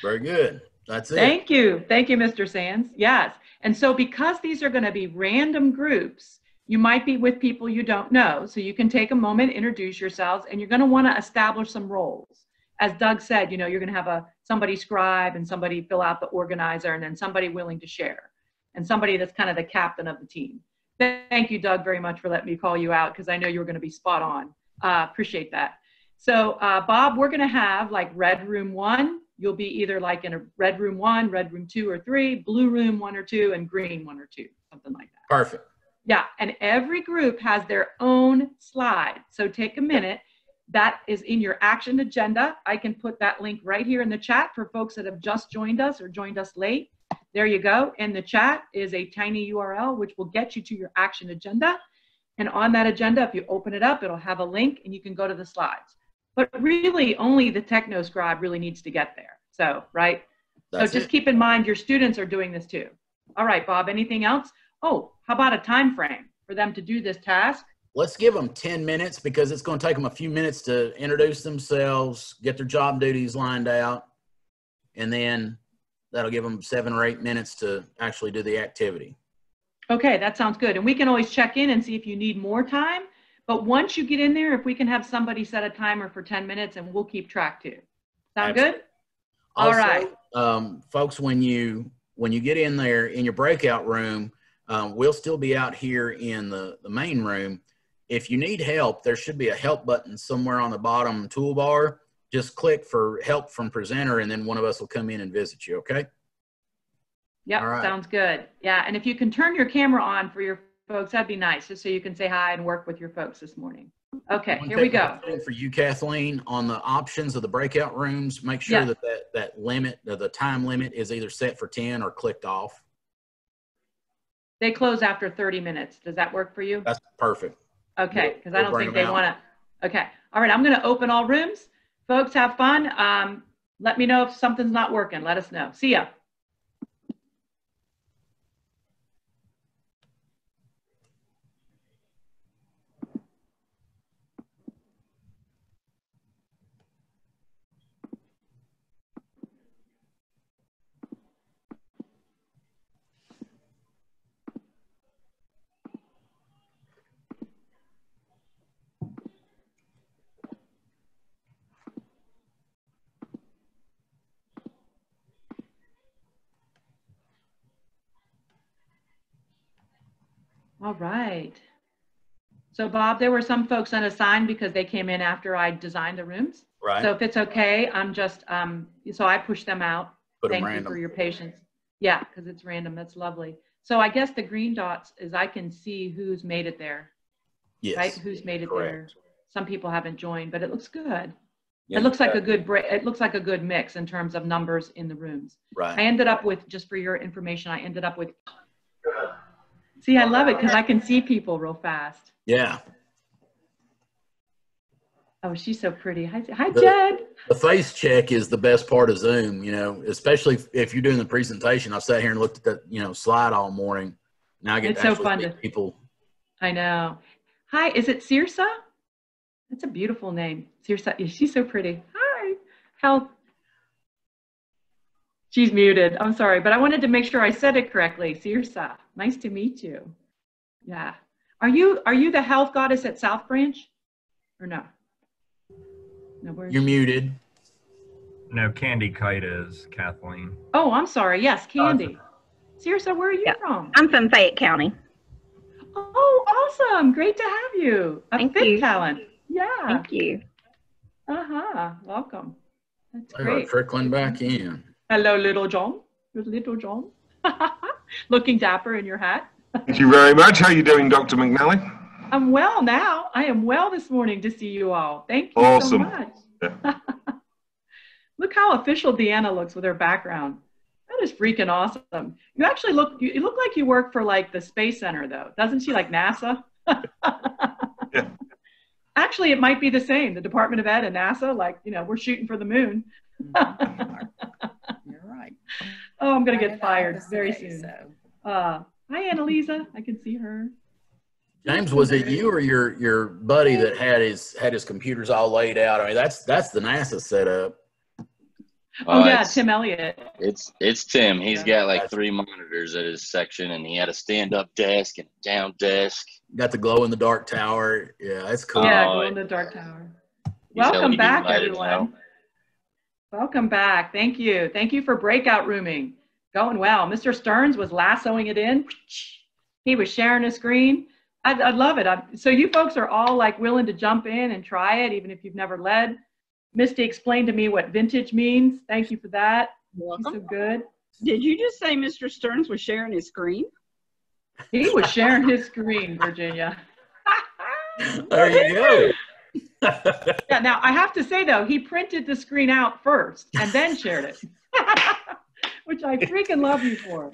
Speaker 1: Very good. That's it.
Speaker 2: Thank you. Thank you, Mr. Sands. Yes. And so because these are going to be random groups, you might be with people you don't know. So you can take a moment, introduce yourselves, and you're going to want to establish some roles. As Doug said, you know, you're going to have a somebody scribe and somebody fill out the organizer and then somebody willing to share and somebody that's kind of the captain of the team. Thank you, Doug, very much for letting me call you out because I know you were going to be spot on. Uh, appreciate that. So, uh, Bob, we're going to have like red room one. You'll be either like in a red room one, red room two or three, blue room one or two, and green one or two, something like that.
Speaker 1: Perfect.
Speaker 2: Yeah, and every group has their own slide. So take a minute. That is in your action agenda. I can put that link right here in the chat for folks that have just joined us or joined us late. There you go. In the chat is a tiny URL which will get you to your action agenda. And on that agenda, if you open it up, it'll have a link and you can go to the slides. But really, only the techno scribe really needs to get there. So, right?
Speaker 1: That's
Speaker 2: so just
Speaker 1: it.
Speaker 2: keep in mind your students are doing this too. All right, Bob, anything else? Oh, how about a time frame for them to do this task?
Speaker 1: Let's give them 10 minutes because it's going to take them a few minutes to introduce themselves, get their job duties lined out, and then that'll give them seven or eight minutes to actually do the activity.
Speaker 2: Okay, that sounds good. And we can always check in and see if you need more time. But once you get in there, if we can have somebody set a timer for 10 minutes and we'll keep track too. Sound good? All
Speaker 1: Also,
Speaker 2: right.
Speaker 1: um, folks, when you when you get in there in your breakout room, um, we'll still be out here in the the main room. If you need help, there should be a help button somewhere on the bottom toolbar. Just click for help from presenter, and then one of us will come in and visit you. Okay?
Speaker 2: Yep,
Speaker 1: right.
Speaker 2: sounds good. Yeah, and if you can turn your camera on for your folks, that'd be nice, just so you can say hi and work with your folks this morning. Okay, here we go.
Speaker 1: For you, Kathleen, on the options of the breakout rooms, make sure
Speaker 2: Yeah.
Speaker 1: that, that that limit, the time limit, is either set for 10 or clicked off.
Speaker 2: They close after 30 minutes. Does that work for you?
Speaker 1: That's perfect.
Speaker 2: Okay,
Speaker 1: We'll-
Speaker 2: because I
Speaker 1: we'll
Speaker 2: don't think they want to. Okay, all right, I'm going to open all rooms. Folks, have fun. Um, let me know if something's not working. Let us know. See ya. All right. So Bob, there were some folks unassigned because they came in after I designed the rooms.
Speaker 1: Right?
Speaker 2: So if it's okay, I'm just, um, so I push them out.
Speaker 1: Put them
Speaker 2: Thank you for your patience. Yeah, because it's random. That's lovely. So I guess the green dots is I can see who's made it there,
Speaker 1: yes.
Speaker 2: right? Who's made it there.
Speaker 1: correct.
Speaker 2: Some people haven't joined, but it looks good.
Speaker 3: Yeah,
Speaker 2: It looks like
Speaker 3: uh,
Speaker 2: a good break. It looks like a good mix in terms of numbers in the rooms.
Speaker 1: Right.
Speaker 2: I ended up with, just for your information, I ended up with, see, I love it because I can see people real fast.
Speaker 1: Yeah.
Speaker 2: Oh, she's so pretty. Hi, hi
Speaker 1: The-
Speaker 2: Jed.
Speaker 1: The face check is the best part of Zoom, you know, especially if, if you're doing the presentation. I've sat here and looked at that, you know, slide all morning. Now I get
Speaker 2: It's
Speaker 1: to
Speaker 2: so
Speaker 1: actually
Speaker 2: fun
Speaker 1: meet
Speaker 2: to-
Speaker 1: people.
Speaker 2: I know. Hi, is it Cirsa? That's a beautiful name. Cirsa, yeah, she's so pretty. Hi. How? She's muted. I'm sorry, but I wanted to make sure I said it correctly. Cirsa, nice to meet you. Yeah. Are you are you the health goddess at South Branch, or no? No, where's
Speaker 1: You're muted.
Speaker 8: No, Candy Kite is Kathleen.
Speaker 2: Oh, I'm sorry. Yes, Candy. Sirsa, where are you
Speaker 8: Yeah.
Speaker 2: from?
Speaker 8: I'm from Fayette County.
Speaker 2: Oh, awesome. Great to have you. A
Speaker 8: Thank
Speaker 2: fit
Speaker 8: you.
Speaker 2: talent. Yeah.
Speaker 8: Thank you.
Speaker 2: Uh-huh. Welcome. That's
Speaker 1: They are
Speaker 2: great.
Speaker 1: trickling back in.
Speaker 2: Hello, Littlejohn. Little John. Looking dapper in your hat.
Speaker 9: Thank you very much. How are you doing, Dr. McNally?
Speaker 2: I'm well now. I am well this morning to see you all. Thank you
Speaker 9: Awesome.
Speaker 2: so much. look how official Deanna looks with her background. That is freaking awesome. You actually look you, you look like you work for like the Space Center though. Doesn't she like NASA?
Speaker 9: Yeah.
Speaker 2: Actually, it might be the same. The Department of Ed and NASA, like, you know, we're shooting for the moon. Mm-hmm.
Speaker 6: You're right.
Speaker 2: Oh, I'm going to get fired very
Speaker 6: today,
Speaker 2: soon.
Speaker 6: so.
Speaker 2: Uh, hi, Annalisa. I can see her.
Speaker 1: James, was it you or your your buddy that had his had his computers all laid out? I mean, that's that's the NASA setup.
Speaker 2: Oh,
Speaker 3: Uh,
Speaker 2: yeah, Tim Elliott.
Speaker 3: It's it's Tim. He's
Speaker 2: Yeah.
Speaker 3: got like three monitors at his section, and he had a stand-up desk and a down desk.
Speaker 1: Got the glow in the dark tower. Yeah, that's cool.
Speaker 2: Yeah,
Speaker 3: Oh,
Speaker 2: go in the dark tower.
Speaker 3: He's
Speaker 2: Welcome
Speaker 3: LED
Speaker 2: back,
Speaker 3: everyone. now.
Speaker 2: Everyone. Welcome back. Thank you. Thank you for breakout rooming. Going well. Mr. Stearns was lassoing it in. He was sharing a screen. I, I love it. I, so you folks are all like willing to jump in and try it, even if you've never led. Misty explained to me what vintage means. Thank you for that. He's so good.
Speaker 10: Did you just say Mr. Stearns was sharing his screen?
Speaker 2: He was sharing his screen, Virginia.
Speaker 1: There you go.
Speaker 2: Yeah, now I have to say though, he printed the screen out first and then shared it, which I freaking love you for.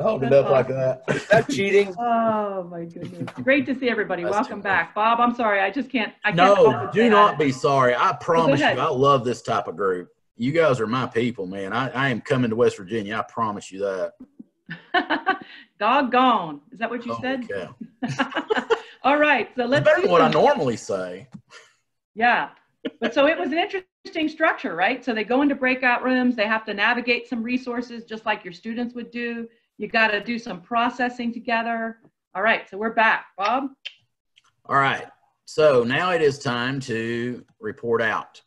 Speaker 1: Hold it up like that.
Speaker 3: That cheating.
Speaker 2: Oh my goodness. Great to see everybody.
Speaker 1: That's
Speaker 2: Welcome
Speaker 1: too
Speaker 2: back. Bob, I'm sorry. I just can't. I can't
Speaker 1: No, do not be sorry. I promise you. I love this type of group. You guys are my people, man. I, I am coming to West Virginia. I promise you that.
Speaker 2: Doggone. Is that what you
Speaker 1: Holy
Speaker 2: said? All right. So let's
Speaker 1: better than what I normally say.
Speaker 2: Yeah. But so it was an interesting structure, right? So they go into breakout rooms, they have to navigate some resources just like your students would do. You got to do some processing together. All right. So we're back. Bob?
Speaker 1: All right. So now it is time to report out.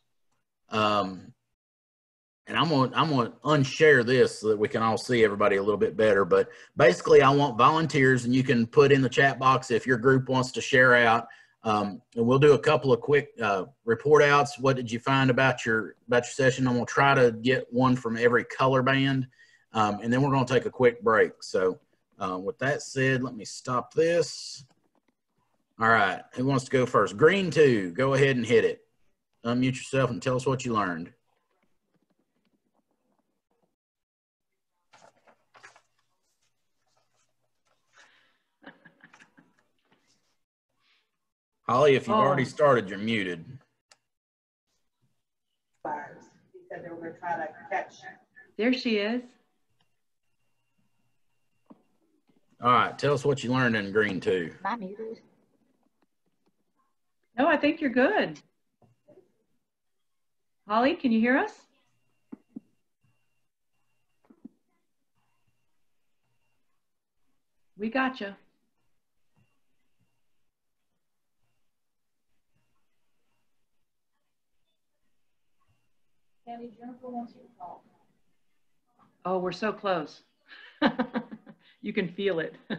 Speaker 1: Um, and I'm gonna I'm gonna unshare this so that we can all see everybody a little bit better. But basically, I want volunteers, and you can put in the chat box if your group wants to share out. Um, and we'll do a couple of quick uh, report outs. What did you find about your about your session? I'm gonna try to get one from every color band, um, and then we're gonna take a quick break. So, uh, with that said, let me stop this. All right, who wants to go first? Green two, go ahead and hit it. Unmute yourself and tell us what you learned. Holly, if you've
Speaker 2: Oh.
Speaker 1: already started, you're muted.
Speaker 11: He said they were gonna try to catch.
Speaker 2: There she is.
Speaker 1: All right, tell us what you learned in green two.
Speaker 5: Am I muted?
Speaker 2: No, I think you're good. Holly, can you hear us? We got you. Oh, we're so close. you can feel it.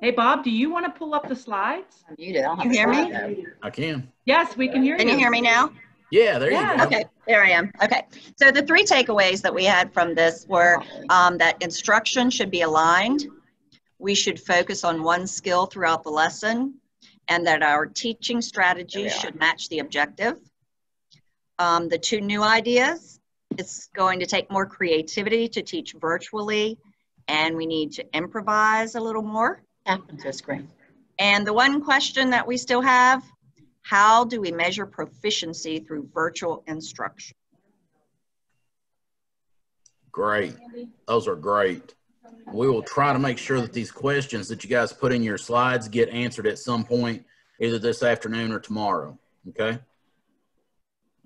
Speaker 2: hey, Bob, do you want to pull up the slides?
Speaker 11: Muted. I don't
Speaker 10: You hear me?
Speaker 11: there.
Speaker 1: I can.
Speaker 2: Yes, we can hear
Speaker 10: Can
Speaker 2: you.
Speaker 10: Can you hear me now?
Speaker 1: Yeah, there
Speaker 2: Yeah.
Speaker 1: you go.
Speaker 10: Okay, there I am. Okay. So the three takeaways that we had from this were um, that instruction should be aligned. We should focus on one skill throughout the lesson and that our teaching strategies should match the objective. Um, the two new ideas, it's going to take more creativity to teach virtually and we need to improvise a little more.
Speaker 11: Happened to a screen.
Speaker 10: And the one question that we still have, how do we measure proficiency through virtual instruction?
Speaker 1: Great. Those are great. We will try to make sure that these questions that you guys put in your slides get answered at some point, either this afternoon or tomorrow. Okay.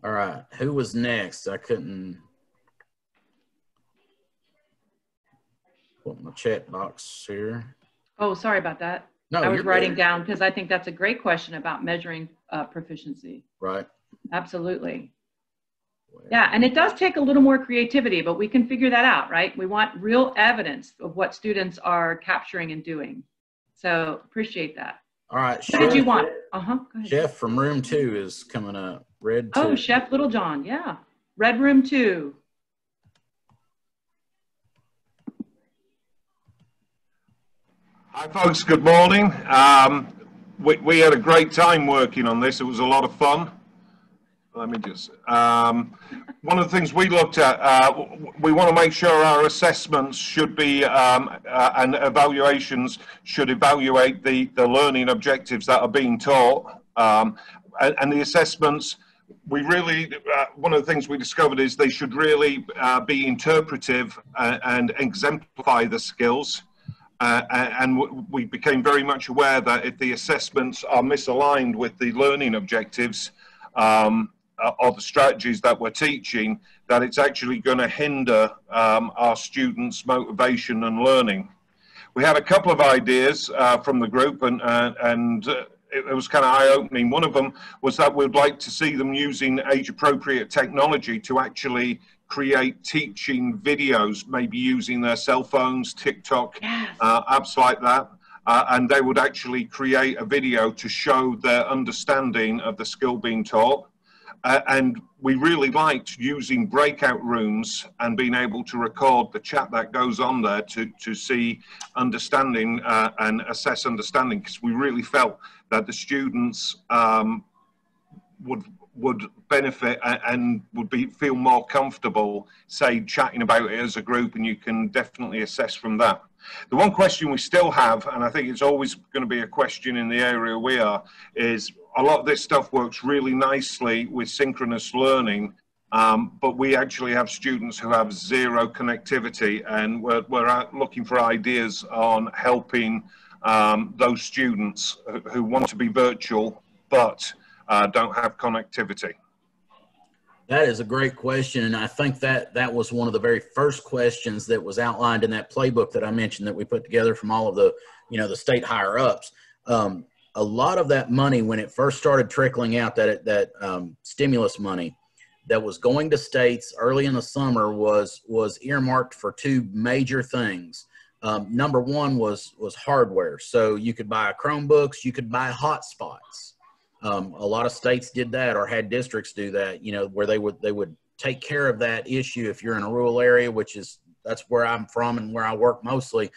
Speaker 1: All right. Who was next? I couldn't put my chat box here.
Speaker 2: Oh, sorry about that.
Speaker 1: No,
Speaker 2: I was writing
Speaker 1: good.
Speaker 2: down because I think that's a great question about measuring uh, proficiency.
Speaker 1: Right.
Speaker 2: Absolutely. Yeah, and it does take a little more creativity, but we can figure that out, right? We want real evidence of what students are capturing and doing. So appreciate that.
Speaker 1: All right.
Speaker 2: What did you want? Uh-huh. Go ahead.
Speaker 1: Chef from room two is coming up. Red two.
Speaker 2: Oh, Chef Littlejohn, yeah. Red Room 2.
Speaker 9: Hi, folks. Good morning. Um, we, we had a great time working on this. It was a lot of fun. Let me just. Um, one of the things we looked at, uh, we want to make sure our assessments should be um, uh, and evaluations should evaluate the, the learning objectives that are being taught. Um, and, and, the assessments, we really, uh, one of the things we discovered is they should really uh, be interpretive and, uh, and exemplify the skills. Uh, and we became very much aware that if the assessments are misaligned with the learning objectives um, uh, or the strategies that we're teaching, that it's actually going to hinder um, our students' motivation and learning. We had a couple of ideas uh, from the group, and, and it, it was kind of eye-opening. One of them was that we'd like to see them using age-appropriate technology to actually create teaching videos, maybe using their cell phones, TikTok, yes. uh, apps like that. Uh, and they would actually create a video to show their understanding of the skill being taught. Uh, and we really liked using breakout rooms and being able to record the chat that goes on there to, to see understanding uh, and assess understanding because we really felt that the students um, would would benefit and would be feel more comfortable, say, chatting about it as a group, and you can definitely assess from that. The one question we still have, and I think it's always going to be a question in the area we are, is a lot of this stuff works really nicely with synchronous learning, um, but we actually have students who have zero connectivity, and we're, we're looking for ideas on helping um, those students who want to be virtual but uh, don't have connectivity?
Speaker 1: That is a great question, and I think that that was one of the very first questions that was outlined in that playbook that I mentioned that we put together from all of the, you know, the state higher ups. Um, a lot of that money, when it first started trickling out, that that um, stimulus money that was going to states early in the summer was was earmarked for two major things. Um, number one was was hardware, so you could buy Chromebooks, you could buy hotspots. Um, a lot of states did that or had districts do that, you know, where they would they would take care of that issue if you're in a rural area, which is that's where I'm from and where I work mostly.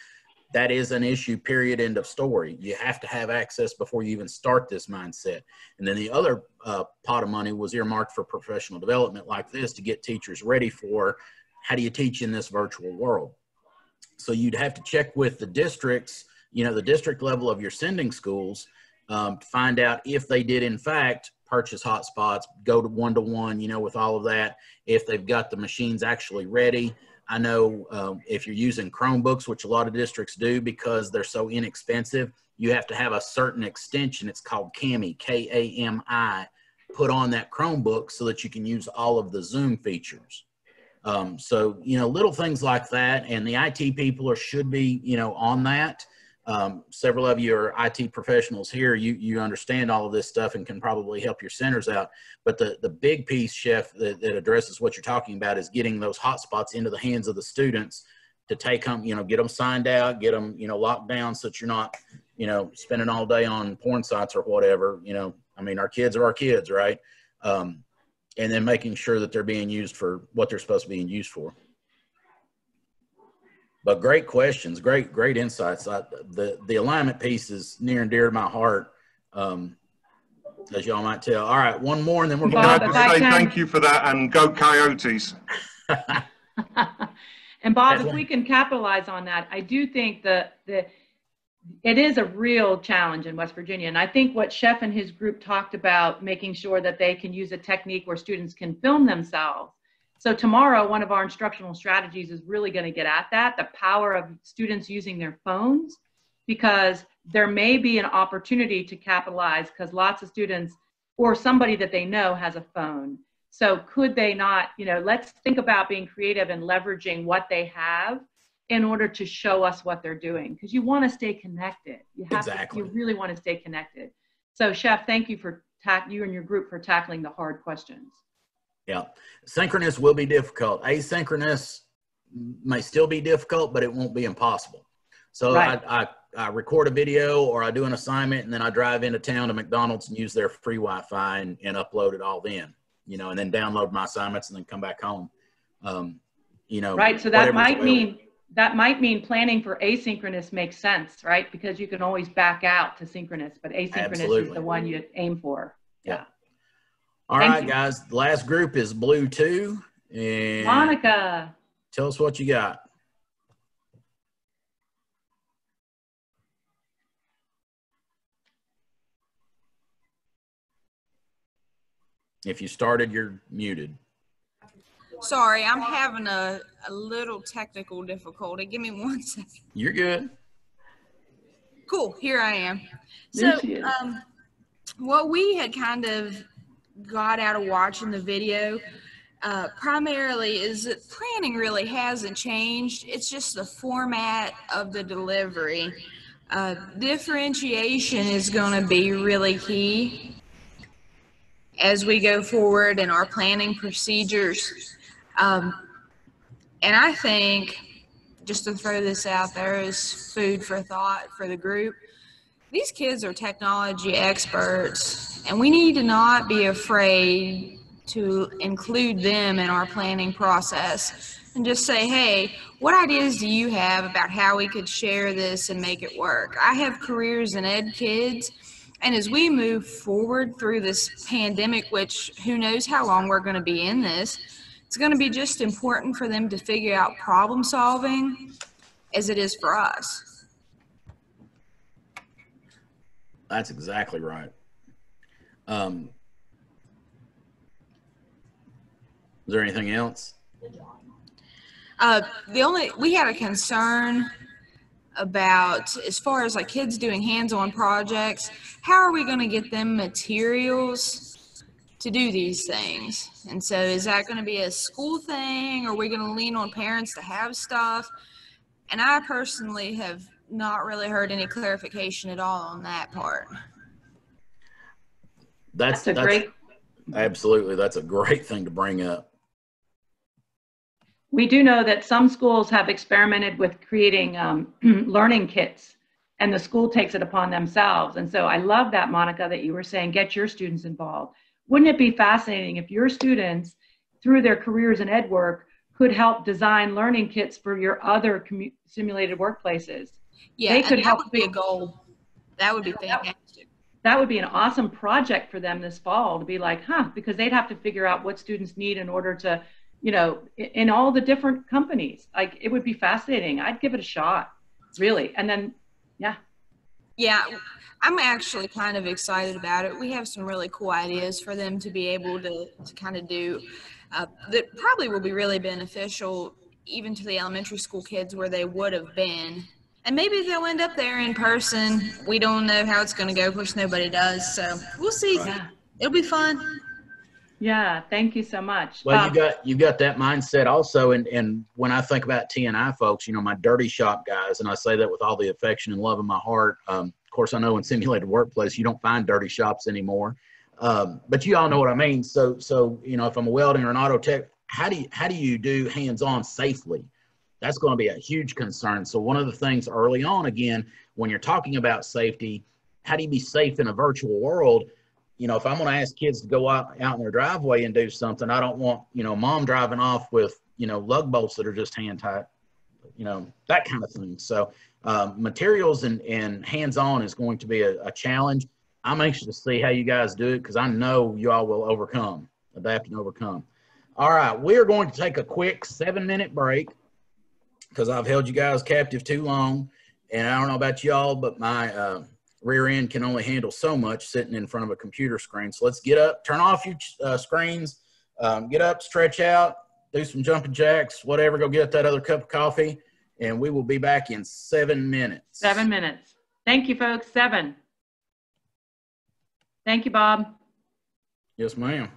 Speaker 1: That is an issue, period, end of story. You have to have access before you even start this mindset. And then the other uh, pot of money was earmarked for professional development like this to get teachers ready for how do you teach in this virtual world. So you'd have to check with the districts, you know, the district level of your sending schools um, to find out if they did in fact purchase hotspots, go to one to one, you know, with all of that. If they've got the machines actually ready. I know um, if you're using Chromebooks, which a lot of districts do because they're so inexpensive, you have to have a certain extension. It's called Kami, K A M I, put on that Chromebook so that you can use all of the Zoom features. Um, so, you know, little things like that. And the IT people are, should be, you know, on that. Um, several of you are IT professionals here. You, you understand all of this stuff and can probably help your centers out. But the, the big piece, Chef, that, that addresses what you're talking about is getting those hotspots into the hands of the students to take them, you know, get them signed out, get them, you know, locked down so that you're not, you know, spending all day on porn sites or whatever. You know, I mean, our kids are our kids, right? Um, and then making sure that they're being used for what they're supposed to be used for but great questions, great, great insights. I, the the alignment piece is near and dear to my heart, um, as y'all might tell. All right, one more, and then we're going
Speaker 9: to say thank you for that, and go Coyotes.
Speaker 2: and Bob, if we can capitalize on that, I do think that the it is a real challenge in West Virginia, and I think what Chef and his group talked about, making sure that they can use a technique where students can film themselves so tomorrow, one of our instructional strategies is really going to get at that, the power of students using their phones, because there may be an opportunity to capitalize because lots of students or somebody that they know has a phone. So could they not, you know, let's think about being creative and leveraging what they have in order to show us what they're doing because you want to stay connected. You have
Speaker 1: exactly.
Speaker 2: to, you really want to stay connected. So chef, thank you for you and your group for tackling the hard questions.
Speaker 1: Yeah. Synchronous will be difficult. Asynchronous may still be difficult, but it won't be impossible. So
Speaker 2: Right.
Speaker 1: I, I, I record a video or I do an assignment and then I drive into town to McDonald's and use their free Wi-Fi and, and upload it all then, you know, and then download my assignments and then come back home. Um, you know,
Speaker 2: Right, so that might
Speaker 1: available.
Speaker 2: mean, that might mean planning for asynchronous makes sense, right? Because you can always back out to synchronous, but asynchronous is the one you aim for.
Speaker 1: All
Speaker 2: Thank
Speaker 1: right,
Speaker 2: you.
Speaker 1: guys. The last group is Blue Two, and
Speaker 2: Monica,
Speaker 1: tell us what you got. If you started, you're muted.
Speaker 8: Sorry, I'm having a, a little technical difficulty. Give me one second.
Speaker 1: You're good.
Speaker 8: Cool, here I am.
Speaker 2: There
Speaker 8: So, um, what we had kind of got out of watching the video uh, primarily is that planning really hasn't changed. It's just the format of the delivery. Uh, differentiation is going to be really key as we go forward in our planning procedures. Um, and I think, just to throw this out there as food for thought for the group, these kids are technology experts, and we need to not be afraid to include them in our planning process and just say, hey, what ideas do you have about how we could share this and make it work? I have careers in ed kids, and as we move forward through this pandemic, which who knows how long we're going to be in this, it's going to be just important for them to figure out problem solving as it is for us.
Speaker 1: That's exactly right. Um, is there anything else?
Speaker 8: Uh, the only we had a concern about as far as like kids doing hands-on projects. How are we going to get them materials to do these things? And so, is that going to be a school thing? Are we going to lean on parents to have stuff? And I personally have not really heard any clarification at all on that part.
Speaker 1: That's,
Speaker 2: that's a great,
Speaker 1: absolutely that's a great thing to bring up.
Speaker 2: we do know that some schools have experimented with creating um, learning kits and the school takes it upon themselves. And so I love that, Monica, that you were saying, get your students involved. Wouldn't it be fascinating if your students, through their careers in ed work, could help design learning kits for your other commu- simulated workplaces?
Speaker 8: Yeah,
Speaker 2: They
Speaker 8: and
Speaker 2: could
Speaker 8: that
Speaker 2: help
Speaker 8: would be a goal. That would be fantastic.
Speaker 2: That would be an awesome project for them this fall to be like, huh, because they'd have to figure out what students need in order to, you know, in all the different companies. Like it would be fascinating. I'd give it a shot, really. And then, yeah,
Speaker 8: Yeah, I'm actually kind of excited about it. We have some really cool ideas for them to be able to, to kind of do uh, that probably will be really beneficial even to the elementary school kids where they would have been. And maybe they'll end up there in person. We don't know how it's going to go. Of course, nobody does. So we'll see.
Speaker 2: yeah,
Speaker 8: It'll be fun.
Speaker 2: yeah. Thank you so much.
Speaker 1: Well,
Speaker 2: Um,
Speaker 1: you got you got that mindset also, and and when I think about T&I folks, you know, my dirty shop guys, and I say that with all the affection and love in my heart. Um, of course, I know in simulated workplace you don't find dirty shops anymore, um, but you all know what I mean. So so you know, if I'm a welding or an auto tech, how do you how do you do hands-on safely? That's going to be a huge concern. So one of the things early on, again, when you're talking about safety, how do you be safe in a virtual world? you know, if I'm going to ask kids to go out, out in their driveway and do something, I don't want, you know, mom driving off with, you know, lug bolts that are just hand tight, you know, that kind of thing. So um, materials and, and hands-on is going to be a, a challenge. I'm anxious to see how you guys do it because I know you all will overcome, adapt and overcome. All right, we are going to take a quick seven-minute break because I've held you guys captive too long. And I don't know about y'all, but my uh, rear end can only handle so much sitting in front of a computer screen. So let's get up, turn off your uh, screens, um, get up, stretch out, do some jumping jacks, whatever. Go get that other cup of coffee, and we will be back in seven minutes.
Speaker 2: seven minutes. Thank you, folks. Seven. Thank you, Bob.
Speaker 1: Yes, ma'am.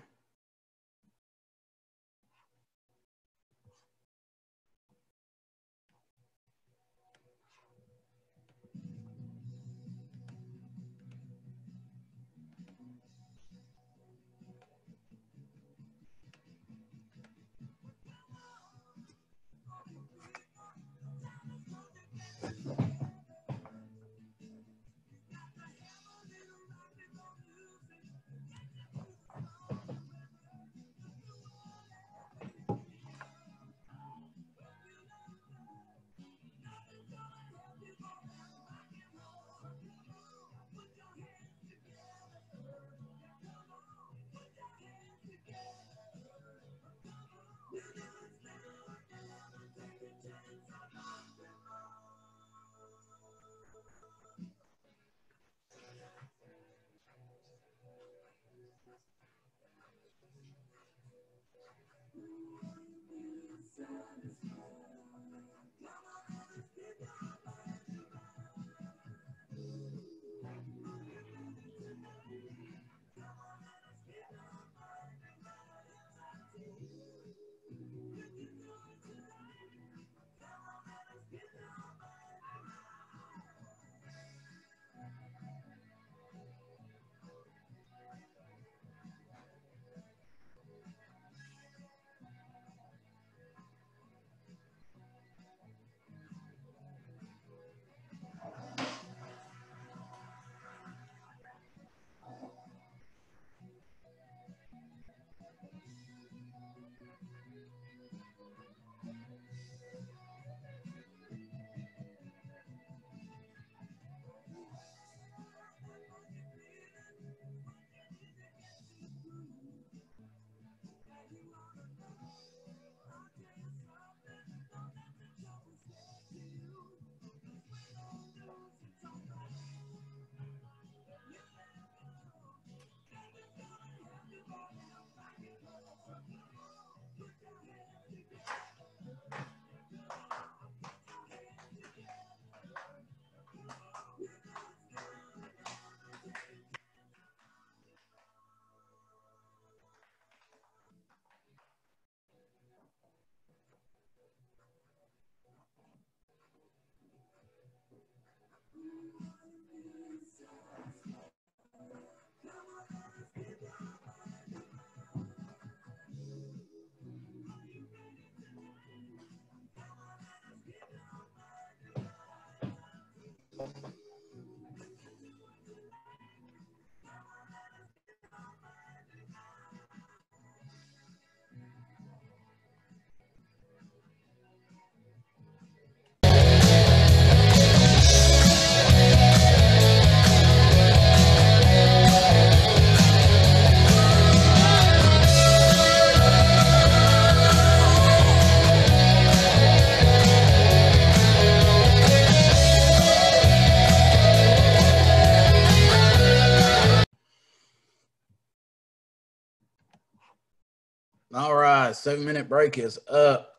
Speaker 1: All right, seven minute break is up.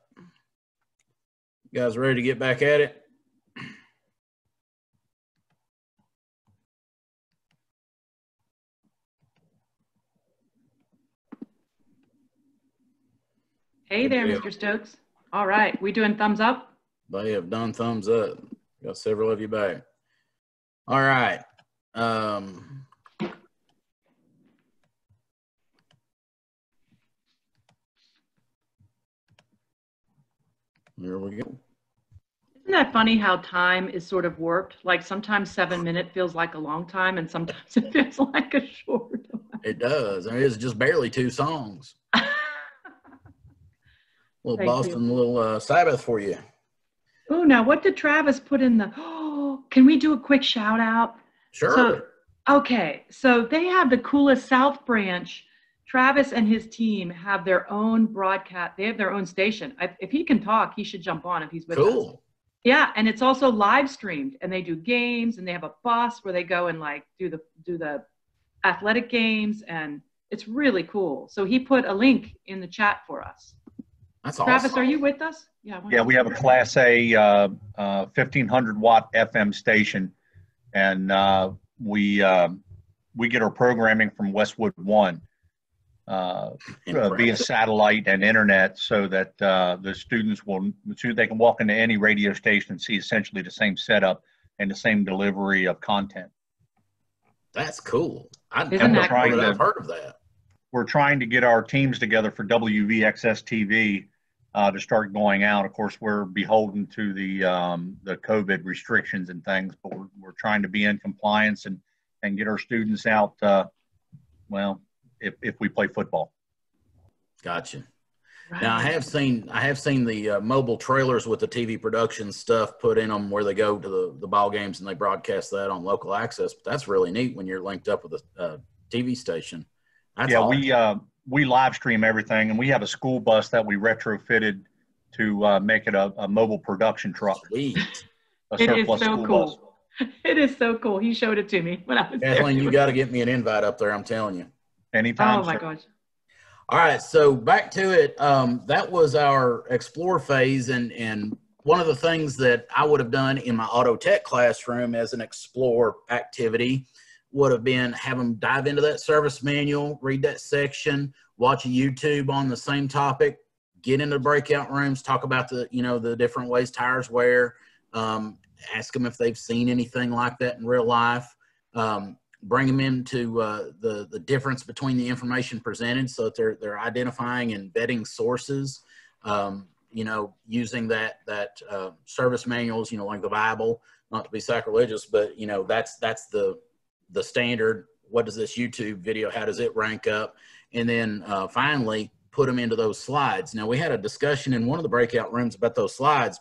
Speaker 1: You guys ready to get back at it?
Speaker 2: Hey there, Mr. Stokes. All right, we doing thumbs up?
Speaker 1: They have done thumbs up. Got several of you back. All right. Um, here we go.
Speaker 2: Isn't that funny how time is sort of warped? Like sometimes seven minute feels like a long time and sometimes it feels like a short. Time.
Speaker 1: It does. And it is just barely two songs. little
Speaker 2: Thank
Speaker 1: Boston, little uh, Sabbath for you.
Speaker 2: Oh, now what did Travis put in the? Oh, can we do a quick shout out?
Speaker 1: Sure.
Speaker 2: So, okay, so they have the coolest South Branch. Travis and his team have their own broadcast. They have their own station. I- If he can talk, he should jump on if he's with us.
Speaker 1: cool.
Speaker 2: Yeah, and it's also live streamed, and they do games, and they have a bus where they go and like do the do the athletic games, and it's really cool. So he put a link in the chat for us.
Speaker 1: That's awesome.
Speaker 2: Travis,
Speaker 1: awesome.
Speaker 2: are you with us? Yeah.
Speaker 12: Yeah, we have a Class A uh, uh, 1500 watt FM station, and uh, we uh, we get our programming from Westwood One uh, uh, via satellite and internet, so that uh, the students will so they can walk into any radio station and see essentially the same setup and the same delivery of content.
Speaker 1: That's cool. I, I've
Speaker 2: that
Speaker 1: heard-
Speaker 12: cool?
Speaker 1: I've heard of that.
Speaker 12: we're trying to get our teams together for WVXS TV uh, to start going out. Of course, we're beholden to the um, the COVID restrictions and things, but we're, we're trying to be in compliance and and get our students out. Uh, well, if if we play football,
Speaker 1: Gotcha.
Speaker 2: Right.
Speaker 1: Now I have seen I have seen the uh, mobile trailers with the TV production stuff put in them where they go to the, the ball games and they broadcast that on local access. But that's really neat when you're linked up with a uh, TV station. That's
Speaker 12: yeah,
Speaker 1: awesome.
Speaker 12: we uh, we live stream everything, and we have a school bus that we retrofitted to uh, make it a, a mobile production truck,
Speaker 1: Sweet.
Speaker 12: a
Speaker 2: It is so cool.
Speaker 12: bus.
Speaker 2: It is so cool. He showed it to me when I was there.
Speaker 1: Kathleen, you got to get me an invite up there. I'm telling you.
Speaker 12: Anytime.
Speaker 2: Oh my
Speaker 12: sir.
Speaker 2: gosh.
Speaker 1: All right, so back to it. Um, that was our explore phase, and and one of the things that I would have done in my auto tech classroom as an explore activity would have been have them dive into that service manual, read that section, watch a YouTube on the same topic, get into breakout rooms, talk about the you know the different ways tires wear, um, ask them if they've seen anything like that in real life. Um, bring them into uh, the the difference between the information presented, so that they're they're identifying and vetting sources. Um, you know, using that that uh, service manuals, you know, like the Bible, not to be sacrilegious, but you know, that's that's the the standard. What does this YouTube video? How does it rank up? And then uh, finally, put them into those slides. Now, we had a discussion in one of the breakout rooms about those slides.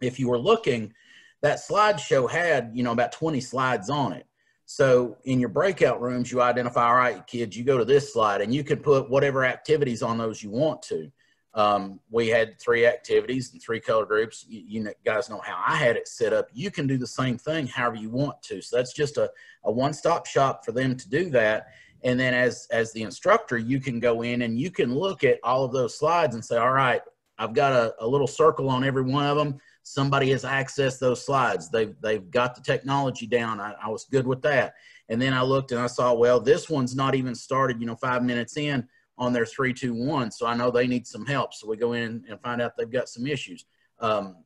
Speaker 1: If you were looking, that slideshow had you know about 20 slides on it. So in your breakout rooms, you identify, all right, kids, you go to this slide and you can put whatever activities on those you want to. Um, we had three activities and three color groups. You, you, guys know how I had it set up. You can do the same thing however you want to. So that's just a, a one-stop shop for them to do that. And then as, as the instructor, you can go in and you can look at all of those slides and say, all right, I've got a, a little circle on every one of them somebody has accessed those slides. They've, they've got the technology down. I, I was good with that. And then I looked and I saw, well, this one's not even started, you know, five minutes in on their three, two, one. So I know they need some help. So we go in and find out they've got some issues. Um,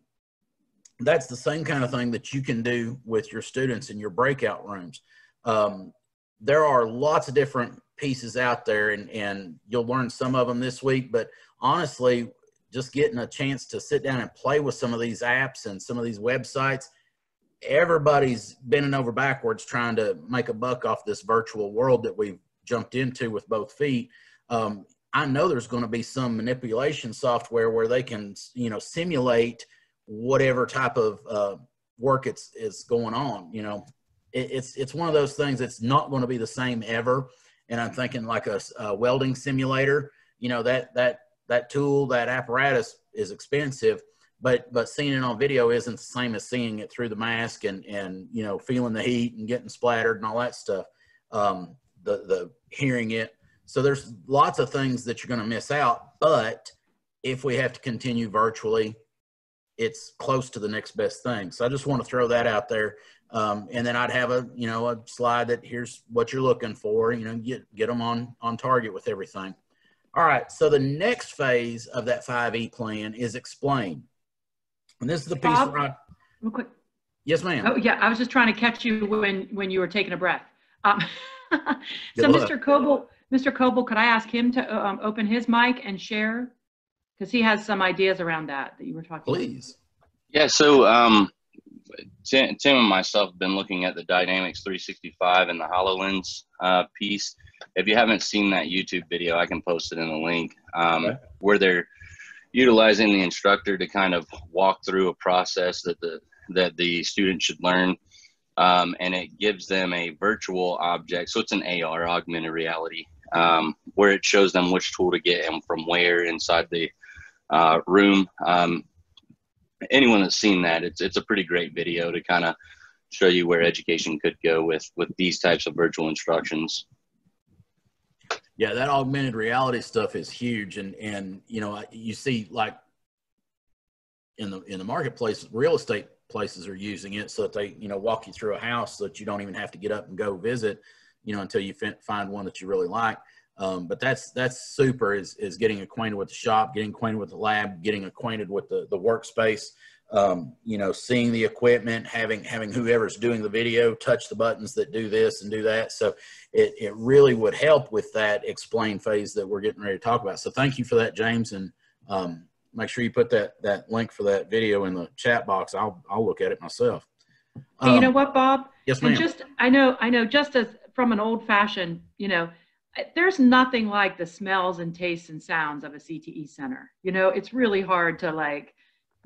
Speaker 1: that's the same kind of thing that you can do with your students in your breakout rooms. Um, there are lots of different pieces out there and, and you'll learn some of them this week, but honestly, just getting a chance to sit down and play with some of these apps and some of these websites everybody's bending over backwards trying to make a buck off this virtual world that we've jumped into with both feet. Um, i know there's going to be some manipulation software where they can you know simulate whatever type of uh, work it's is going on you know? It, it's it's one of those things that's not going to be the same ever. And i'm thinking like a, a welding simulator you know that that that tool, that apparatus is expensive, but but seeing it on video isn't the same as seeing it through the mask and and you know feeling the heat and getting splattered and all that stuff. Um, the the hearing it. So there's lots of things that you're going to miss out. But if we have to continue virtually, it's close to the next best thing. So I just want to throw that out there. Um, and then I'd have a you know a slide that here's what you're looking for. You know, get get them on on target with everything. All right, so the next phase of that 5E plan is explain. And this is the piece
Speaker 2: Bob,
Speaker 1: where I,
Speaker 2: real quick.
Speaker 1: Yes, ma'am.
Speaker 2: Oh, yeah, I was just trying to catch you when, when you were taking a breath. Um, so
Speaker 1: luck.
Speaker 2: Mr. Coble, Mr. Coble, could I ask him to um, open his mic and share? Because he has some ideas around that that you were talking
Speaker 1: Please.
Speaker 3: Yeah, so um, Tim, Tim and myself have been looking at the Dynamics 365 and the HoloLens uh, piece. If you haven't seen that YouTube video, I can post it in the link um,
Speaker 1: Okay.
Speaker 3: where they're utilizing the instructor to kind of walk through a process that the that the student should learn, um, and it gives them a virtual object. So it's an AR, augmented reality, um, where it shows them which tool to get and from where inside the uh, room. Um, anyone that's seen that, it's it's a pretty great video to kind of show you where education could go with with these types of virtual instructions.
Speaker 1: Yeah, that augmented reality stuff is huge, and and you know you see like in the in the marketplace, real estate places are using it so that they you know walk you through a house so that you don't even have to get up and go visit, you know, until you fin- find one that you really like. Um, but that's that's super is is getting acquainted with the shop, getting acquainted with the lab, getting acquainted with the the workspace. Um, you know, seeing the equipment, having having whoever's doing the video touch the buttons that do this and do that. So it, it really would help with that explain phase that we're getting ready to talk about. So thank you for that, James, and um, make sure you put that that link for that video in the chat box. I'll I'll look at it myself.
Speaker 2: Hey, you
Speaker 1: Um,
Speaker 2: know what, Bob?
Speaker 1: Yes,
Speaker 2: And
Speaker 1: ma'am.
Speaker 2: just, I know, I know, just as from an old fashioned, you know, there's nothing like the smells and tastes and sounds of a CTE center. You know, it's really hard to like,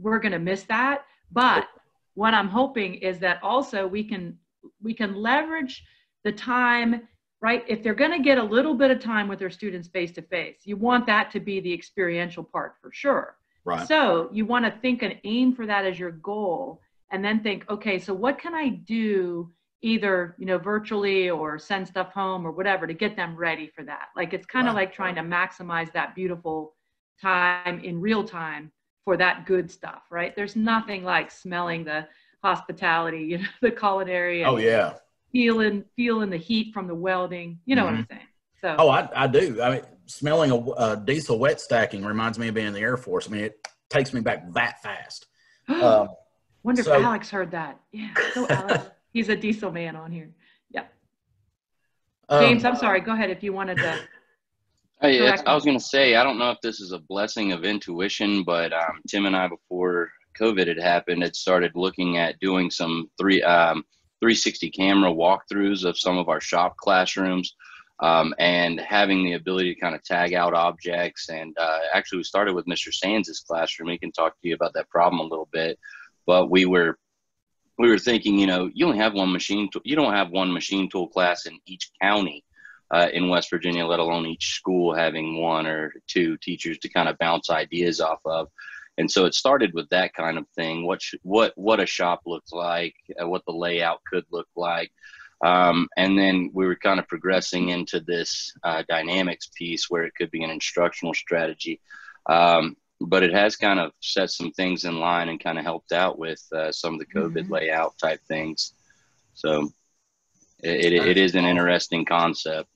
Speaker 2: we're going to miss that. But what I'm hoping is that also we can, we can leverage the time, right? If they're going to get a little bit of time with their students face to face, you want that to be the experiential part for sure.
Speaker 1: Right.
Speaker 2: So you want to think and aim for that as your goal, and then think, okay, so what can I do either you know virtually or send stuff home or whatever to get them ready for that like it's kind of
Speaker 1: Right.
Speaker 2: like trying to maximize that beautiful time in real time for that good stuff right there's nothing like smelling the hospitality you know the culinary
Speaker 1: Oh yeah.
Speaker 2: feeling feeling the heat from the welding you know what i'm saying so
Speaker 1: Oh, I, I do. I mean, smelling a, a diesel wet stacking reminds me of being in the Air Force. I mean, it takes me back that fast. Um,
Speaker 2: wonder
Speaker 1: so-
Speaker 2: if alex heard that yeah so alex he's a diesel man on here yeah
Speaker 1: um,
Speaker 2: james i'm sorry go ahead if you wanted to
Speaker 3: Hey. I was going to say, I don't know if this is a blessing of intuition, but um, Tim and I, before COVID had happened, had started looking at doing some three um, 360 camera walkthroughs of some of our shop classrooms, um, and having the ability to kind of tag out objects. And uh, actually, we started with Mr. Sands' classroom. He can talk to you about that problem a little bit, but we were we were thinking, you know, you only have one machine. Tool, you don't have one machine tool class in each county uh, in West Virginia, let alone each school having one or two teachers to kind of bounce ideas off of. And so it started with that kind of thing. What sh- what what a shop looks like, uh, what the layout could look like, um, and then we were kind of progressing into this uh, dynamics piece where it could be an instructional strategy. Um, but it has kind of set some things in line and kind of helped out with uh, some of the COVID
Speaker 2: Mhm.
Speaker 3: layout type things. So it, it, it is an interesting concept.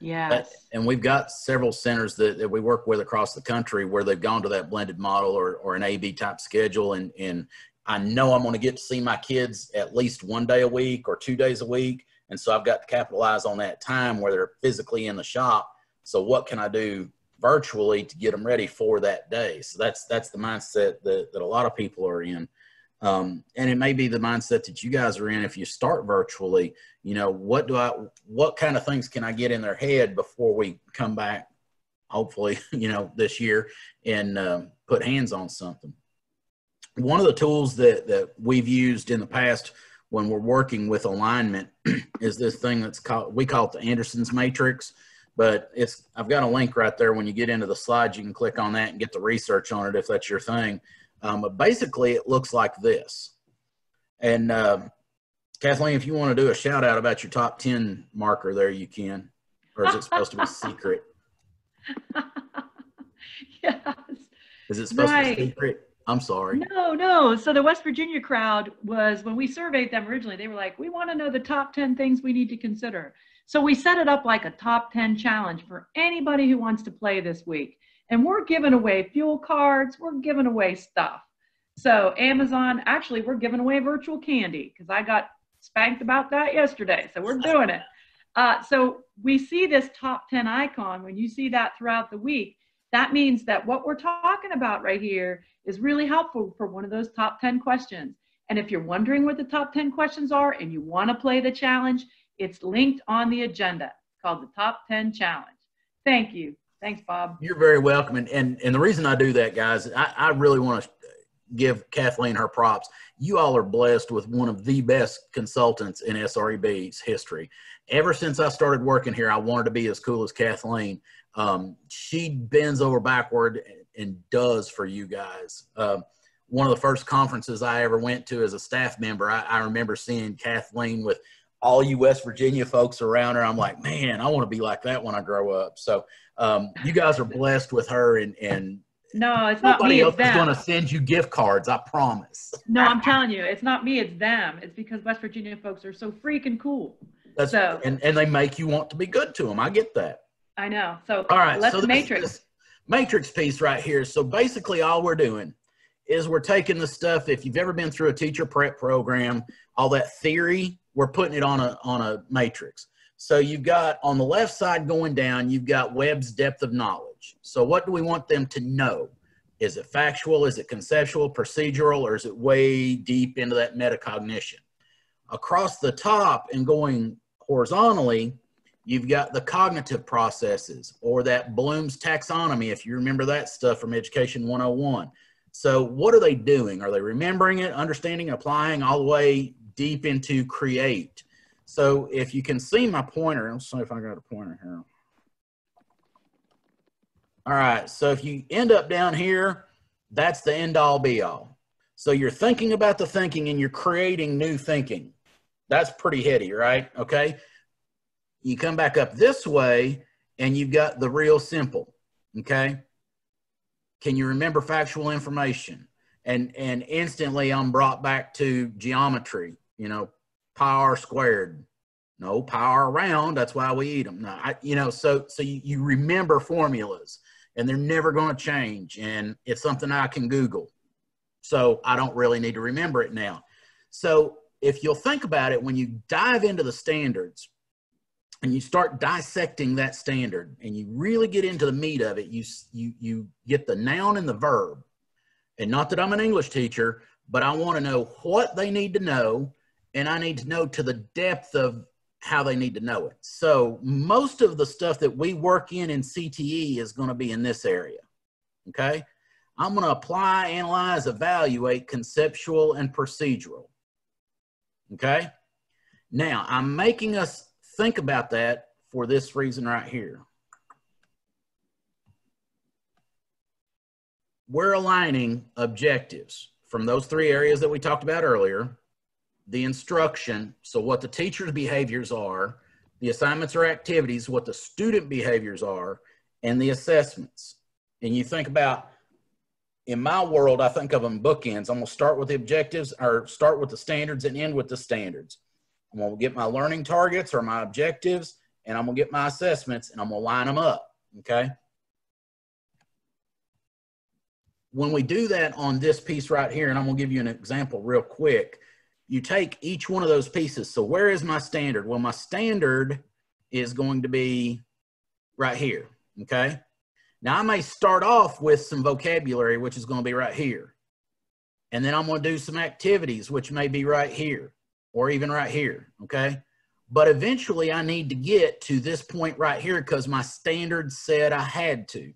Speaker 2: Yes
Speaker 1: and we've got several centers that, that we work with across the country where they've gone to that blended model or, or an AB type schedule. And, and I know I'm going to get to see my kids at least one day a week or two days a week. And so I've got to capitalize on that time where they're physically in the shop. So what can I do virtually to get them ready for that day? So that's, that's the mindset that, that a lot of people are in. Um, and it may be the mindset that you guys are in if you start virtually you know what do i what kind of things can i get in their head before we come back hopefully you know this year and um, put hands on something? One of the tools that that we've used in the past when we're working with alignment is this thing that's called we call it the anderson's matrix but it's i've got a link right there. When you get into the slides you can click on that and get the research on it if that's your thing um, but basically it looks like this and um, Kathleen, if you want to do a shout out about your top 10 marker there, you can. Or is it supposed to be secret?
Speaker 2: yes
Speaker 1: Is it supposed to be secret? I'm sorry.
Speaker 2: No, no. So the West Virginia crowd was when we surveyed them originally, they were like, we want to know the top 10 things we need to consider. So we set it up like a top 10 challenge for anybody who wants to play this week. And we're giving away fuel cards, we're giving away stuff. So Amazon, actually, we're giving away virtual candy because I got spanked about that yesterday. So we're doing it. Uh, so we see this top 10 icon. When you see that throughout the week, that means that what we're talking about right here is really helpful for one of those top 10 questions. And if you're wondering what the top 10 questions are and you want to play the challenge, it's linked on the agenda called the Top 10 Challenge. Thank you. Thanks, Bob.
Speaker 1: You're very welcome. And, and, and the reason I do that, guys, I, I really want to give Kathleen her props. You all are blessed with one of the best consultants in SREB's history. Ever since I started working here, I wanted to be as cool as Kathleen. Um, she bends over backward and does for you guys. Um, one of the first conferences I ever went to as a staff member, I, I remember seeing Kathleen with all you West Virginia folks around her. I'm like, man, I want to be like that when I grow up. So um, you guys are blessed with her, and, and
Speaker 2: No, it's not
Speaker 1: nobody
Speaker 2: me,
Speaker 1: else is going to send you gift cards. I promise.
Speaker 2: No, I'm telling you, it's not me, it's them. It's because West Virginia folks are so freaking cool.
Speaker 1: That's
Speaker 2: So-
Speaker 1: and, and they make you want to be good to them. I get that.
Speaker 2: I know. So
Speaker 1: All right,
Speaker 2: let's
Speaker 1: so this-
Speaker 2: matrix.
Speaker 1: this matrix piece right here. So basically, all we're doing is we're taking the stuff. If you've ever been through a teacher prep program, all that theory, we're putting it on a on a matrix. So you've got on the left side going down, you've got Webb's depth of knowledge. So what do we want them to know? Is it factual? Is it conceptual, procedural, or is it way deep into that metacognition? Across the top and going horizontally, you've got the cognitive processes or that Bloom's taxonomy, if you remember that stuff from Education 101. So, what are they doing? Are they remembering it, understanding, applying all the way deep into create? So, if you can see my pointer, let's see if I got a pointer here. All right, so if you end up down here, that's the end all be all. So, you're thinking about the thinking and you're creating new thinking. That's pretty heady, right? Okay. You come back up this way and you've got the real simple. Okay. Can you remember factual information? And and instantly I'm brought back to geometry, you know, pi r squared. No, power around. That's why we eat them. No, I, you know, so so you, you remember formulas and they're never going to change. And it's something I can Google. So I don't really need to remember it now. So if you'll think about it, when you dive into the standards and you start dissecting that standard and you really get into the meat of it, you, you, you get the noun and the verb. And not that I'm an English teacher, but I want to know what they need to know and I need to know to the depth of how they need to know it. So most of the stuff that we work in in CTE is going to be in this area. Okay. I'm going to apply, analyze, evaluate conceptual and procedural. Okay. Now I'm making us think about that for this reason right here. We're aligning objectives from those three areas that we talked about earlier the instruction, so what the teacher's behaviors are, the assignments or activities, what the student behaviors are, and the assessments. And you think about, in my world, I think of them bookends. I'm gonna start with the objectives or start with the standards and end with the standards. I'm gonna get my learning targets or my objectives, and I'm gonna get my assessments and I'm gonna line them up, okay? When we do that on this piece right here, and I'm gonna give you an example real quick, you take each one of those pieces. So where is my standard? Well, my standard is going to be right here, okay? Now I may start off with some vocabulary, which is gonna be right here. And then I'm gonna do some activities, which may be right here or even right here, okay? But eventually I need to get to this point right here because my standard said I had to.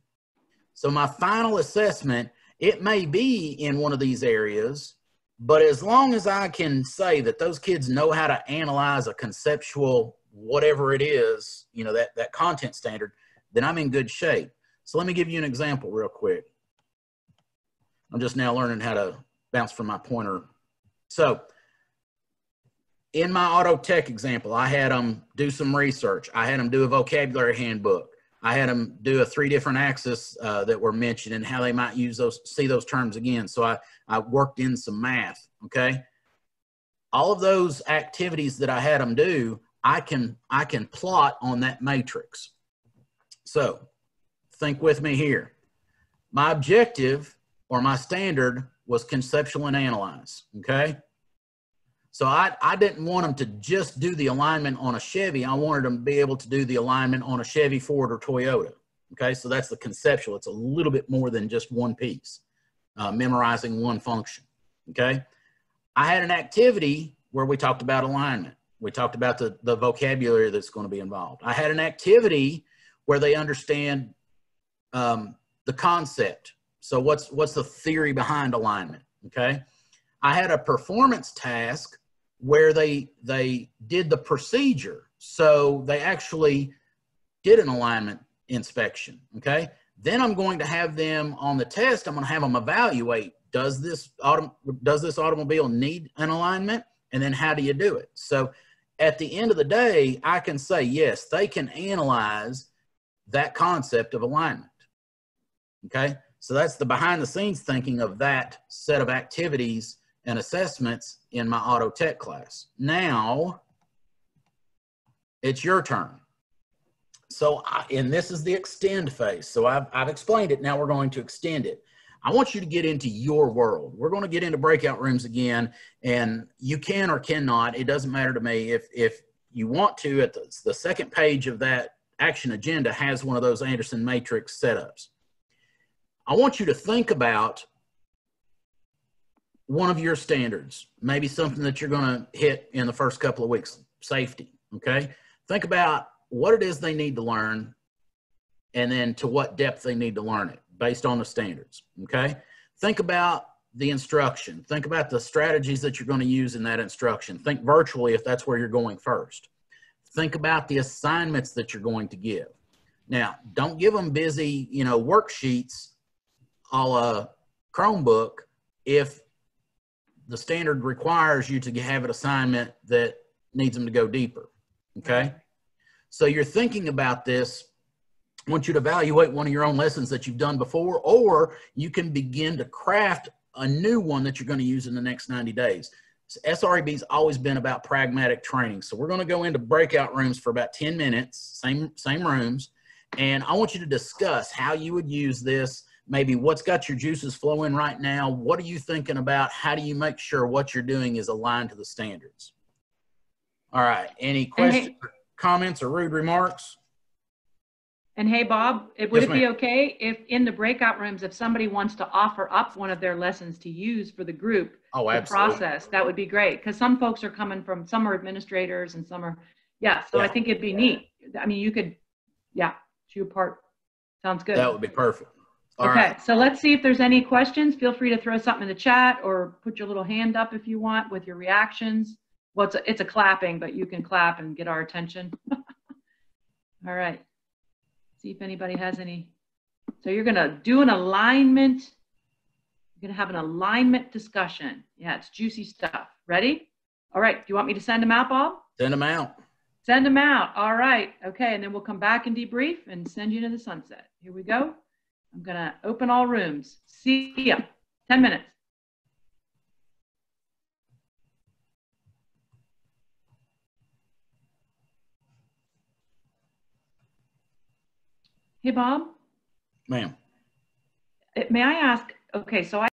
Speaker 1: So my final assessment, it may be in one of these areas, but as long as I can say that those kids know how to analyze a conceptual whatever it is, you know, that, that content standard, then I'm in good shape. So let me give you an example real quick. I'm just now learning how to bounce from my pointer. So in my auto tech example, I had them do some research. I had them do a vocabulary handbook. I had them do a three different axes uh, that were mentioned and how they might use those, see those terms again. So I, I worked in some math, okay? All of those activities that I had them do, I can, I can plot on that matrix. So think with me here. My objective or my standard was conceptual and analyze, okay? So I, I didn't want them to just do the alignment on a Chevy. I wanted them to be able to do the alignment on a Chevy, Ford, or Toyota. Okay, so that's the conceptual. It's a little bit more than just one piece, uh, memorizing one function. Okay, I had an activity where we talked about alignment. We talked about the, the vocabulary that's going to be involved. I had an activity where they understand um, the concept. So what's what's the theory behind alignment? Okay, I had a performance task where they they did the procedure. So they actually did an alignment inspection. Okay. Then I'm going to have them on the test. I'm going to have them evaluate does this auto, does this automobile need an alignment, and then how do you do it? So at the end of the day, I can say yes, they can analyze that concept of alignment. Okay. So that's the behind the scenes thinking of that set of activities and assessments in my auto tech class. Now it's your turn. So, I, and this is the extend phase. So I've, I've explained it. Now we're going to extend it. I want you to get into your world. We're going to get into breakout rooms again, and you can or cannot. It doesn't matter to me. If if you want to, at the, the second page of that action agenda has one of those Anderson matrix setups. I want you to think about one of your standards, maybe something that you're going to hit in the first couple of weeks, safety. Okay. Think about what it is they need to learn and then to what depth they need to learn it based on the standards. Okay. Think about the instruction. Think about the strategies that you're going to use in that instruction. Think virtually if that's where you're going first. Think about the assignments that you're going to give. Now, don't give them busy, you know, worksheets all a la Chromebook if the standard requires you to have an assignment that needs them to go deeper. Okay. So you're thinking about this. I want you to evaluate one of your own lessons that you've done before, or you can begin to craft a new one that you're going to use in the next 90 days. So SREB's always been about pragmatic training. So we're going to go into breakout rooms for about 10 minutes, same, same rooms. And I want you to discuss how you would use this, maybe what's got your juices flowing right now. What are you thinking about? How do you make sure what you're doing is aligned to the standards? All right. Any questions,
Speaker 2: hey,
Speaker 1: comments, or rude remarks?
Speaker 2: And hey, Bob, it- would
Speaker 1: Yes,
Speaker 2: it be okay if in the breakout rooms, if somebody wants to offer up one of their lessons to use for the group?
Speaker 1: Oh,
Speaker 2: the process, that would be great, because some folks are coming from, some are administrators and some are, yeah, so I think it'd be neat. I mean, you could, yeah, to your part. Sounds good.
Speaker 1: That would be perfect. All
Speaker 2: Okay,
Speaker 1: right.
Speaker 2: so let's see if there's any questions. Feel free to throw something in the chat or put your little hand up if you want with your reactions. Well, it's a, it's a clapping, but you can clap and get our attention. All right. See if anybody has any. So you're gonna do an alignment. You're gonna have an alignment discussion. Yeah, it's juicy stuff. Ready? All right, do you want me to send them out, Bob?
Speaker 1: Send them out.
Speaker 2: Send them out. All right. Okay. And then we'll come back and debrief and send you to the sunset. Here we go. I'm going to open all rooms. See ya. 10 minutes. Hey, Bob,
Speaker 1: Ma'am.
Speaker 2: eh, may I ask? Okay. So I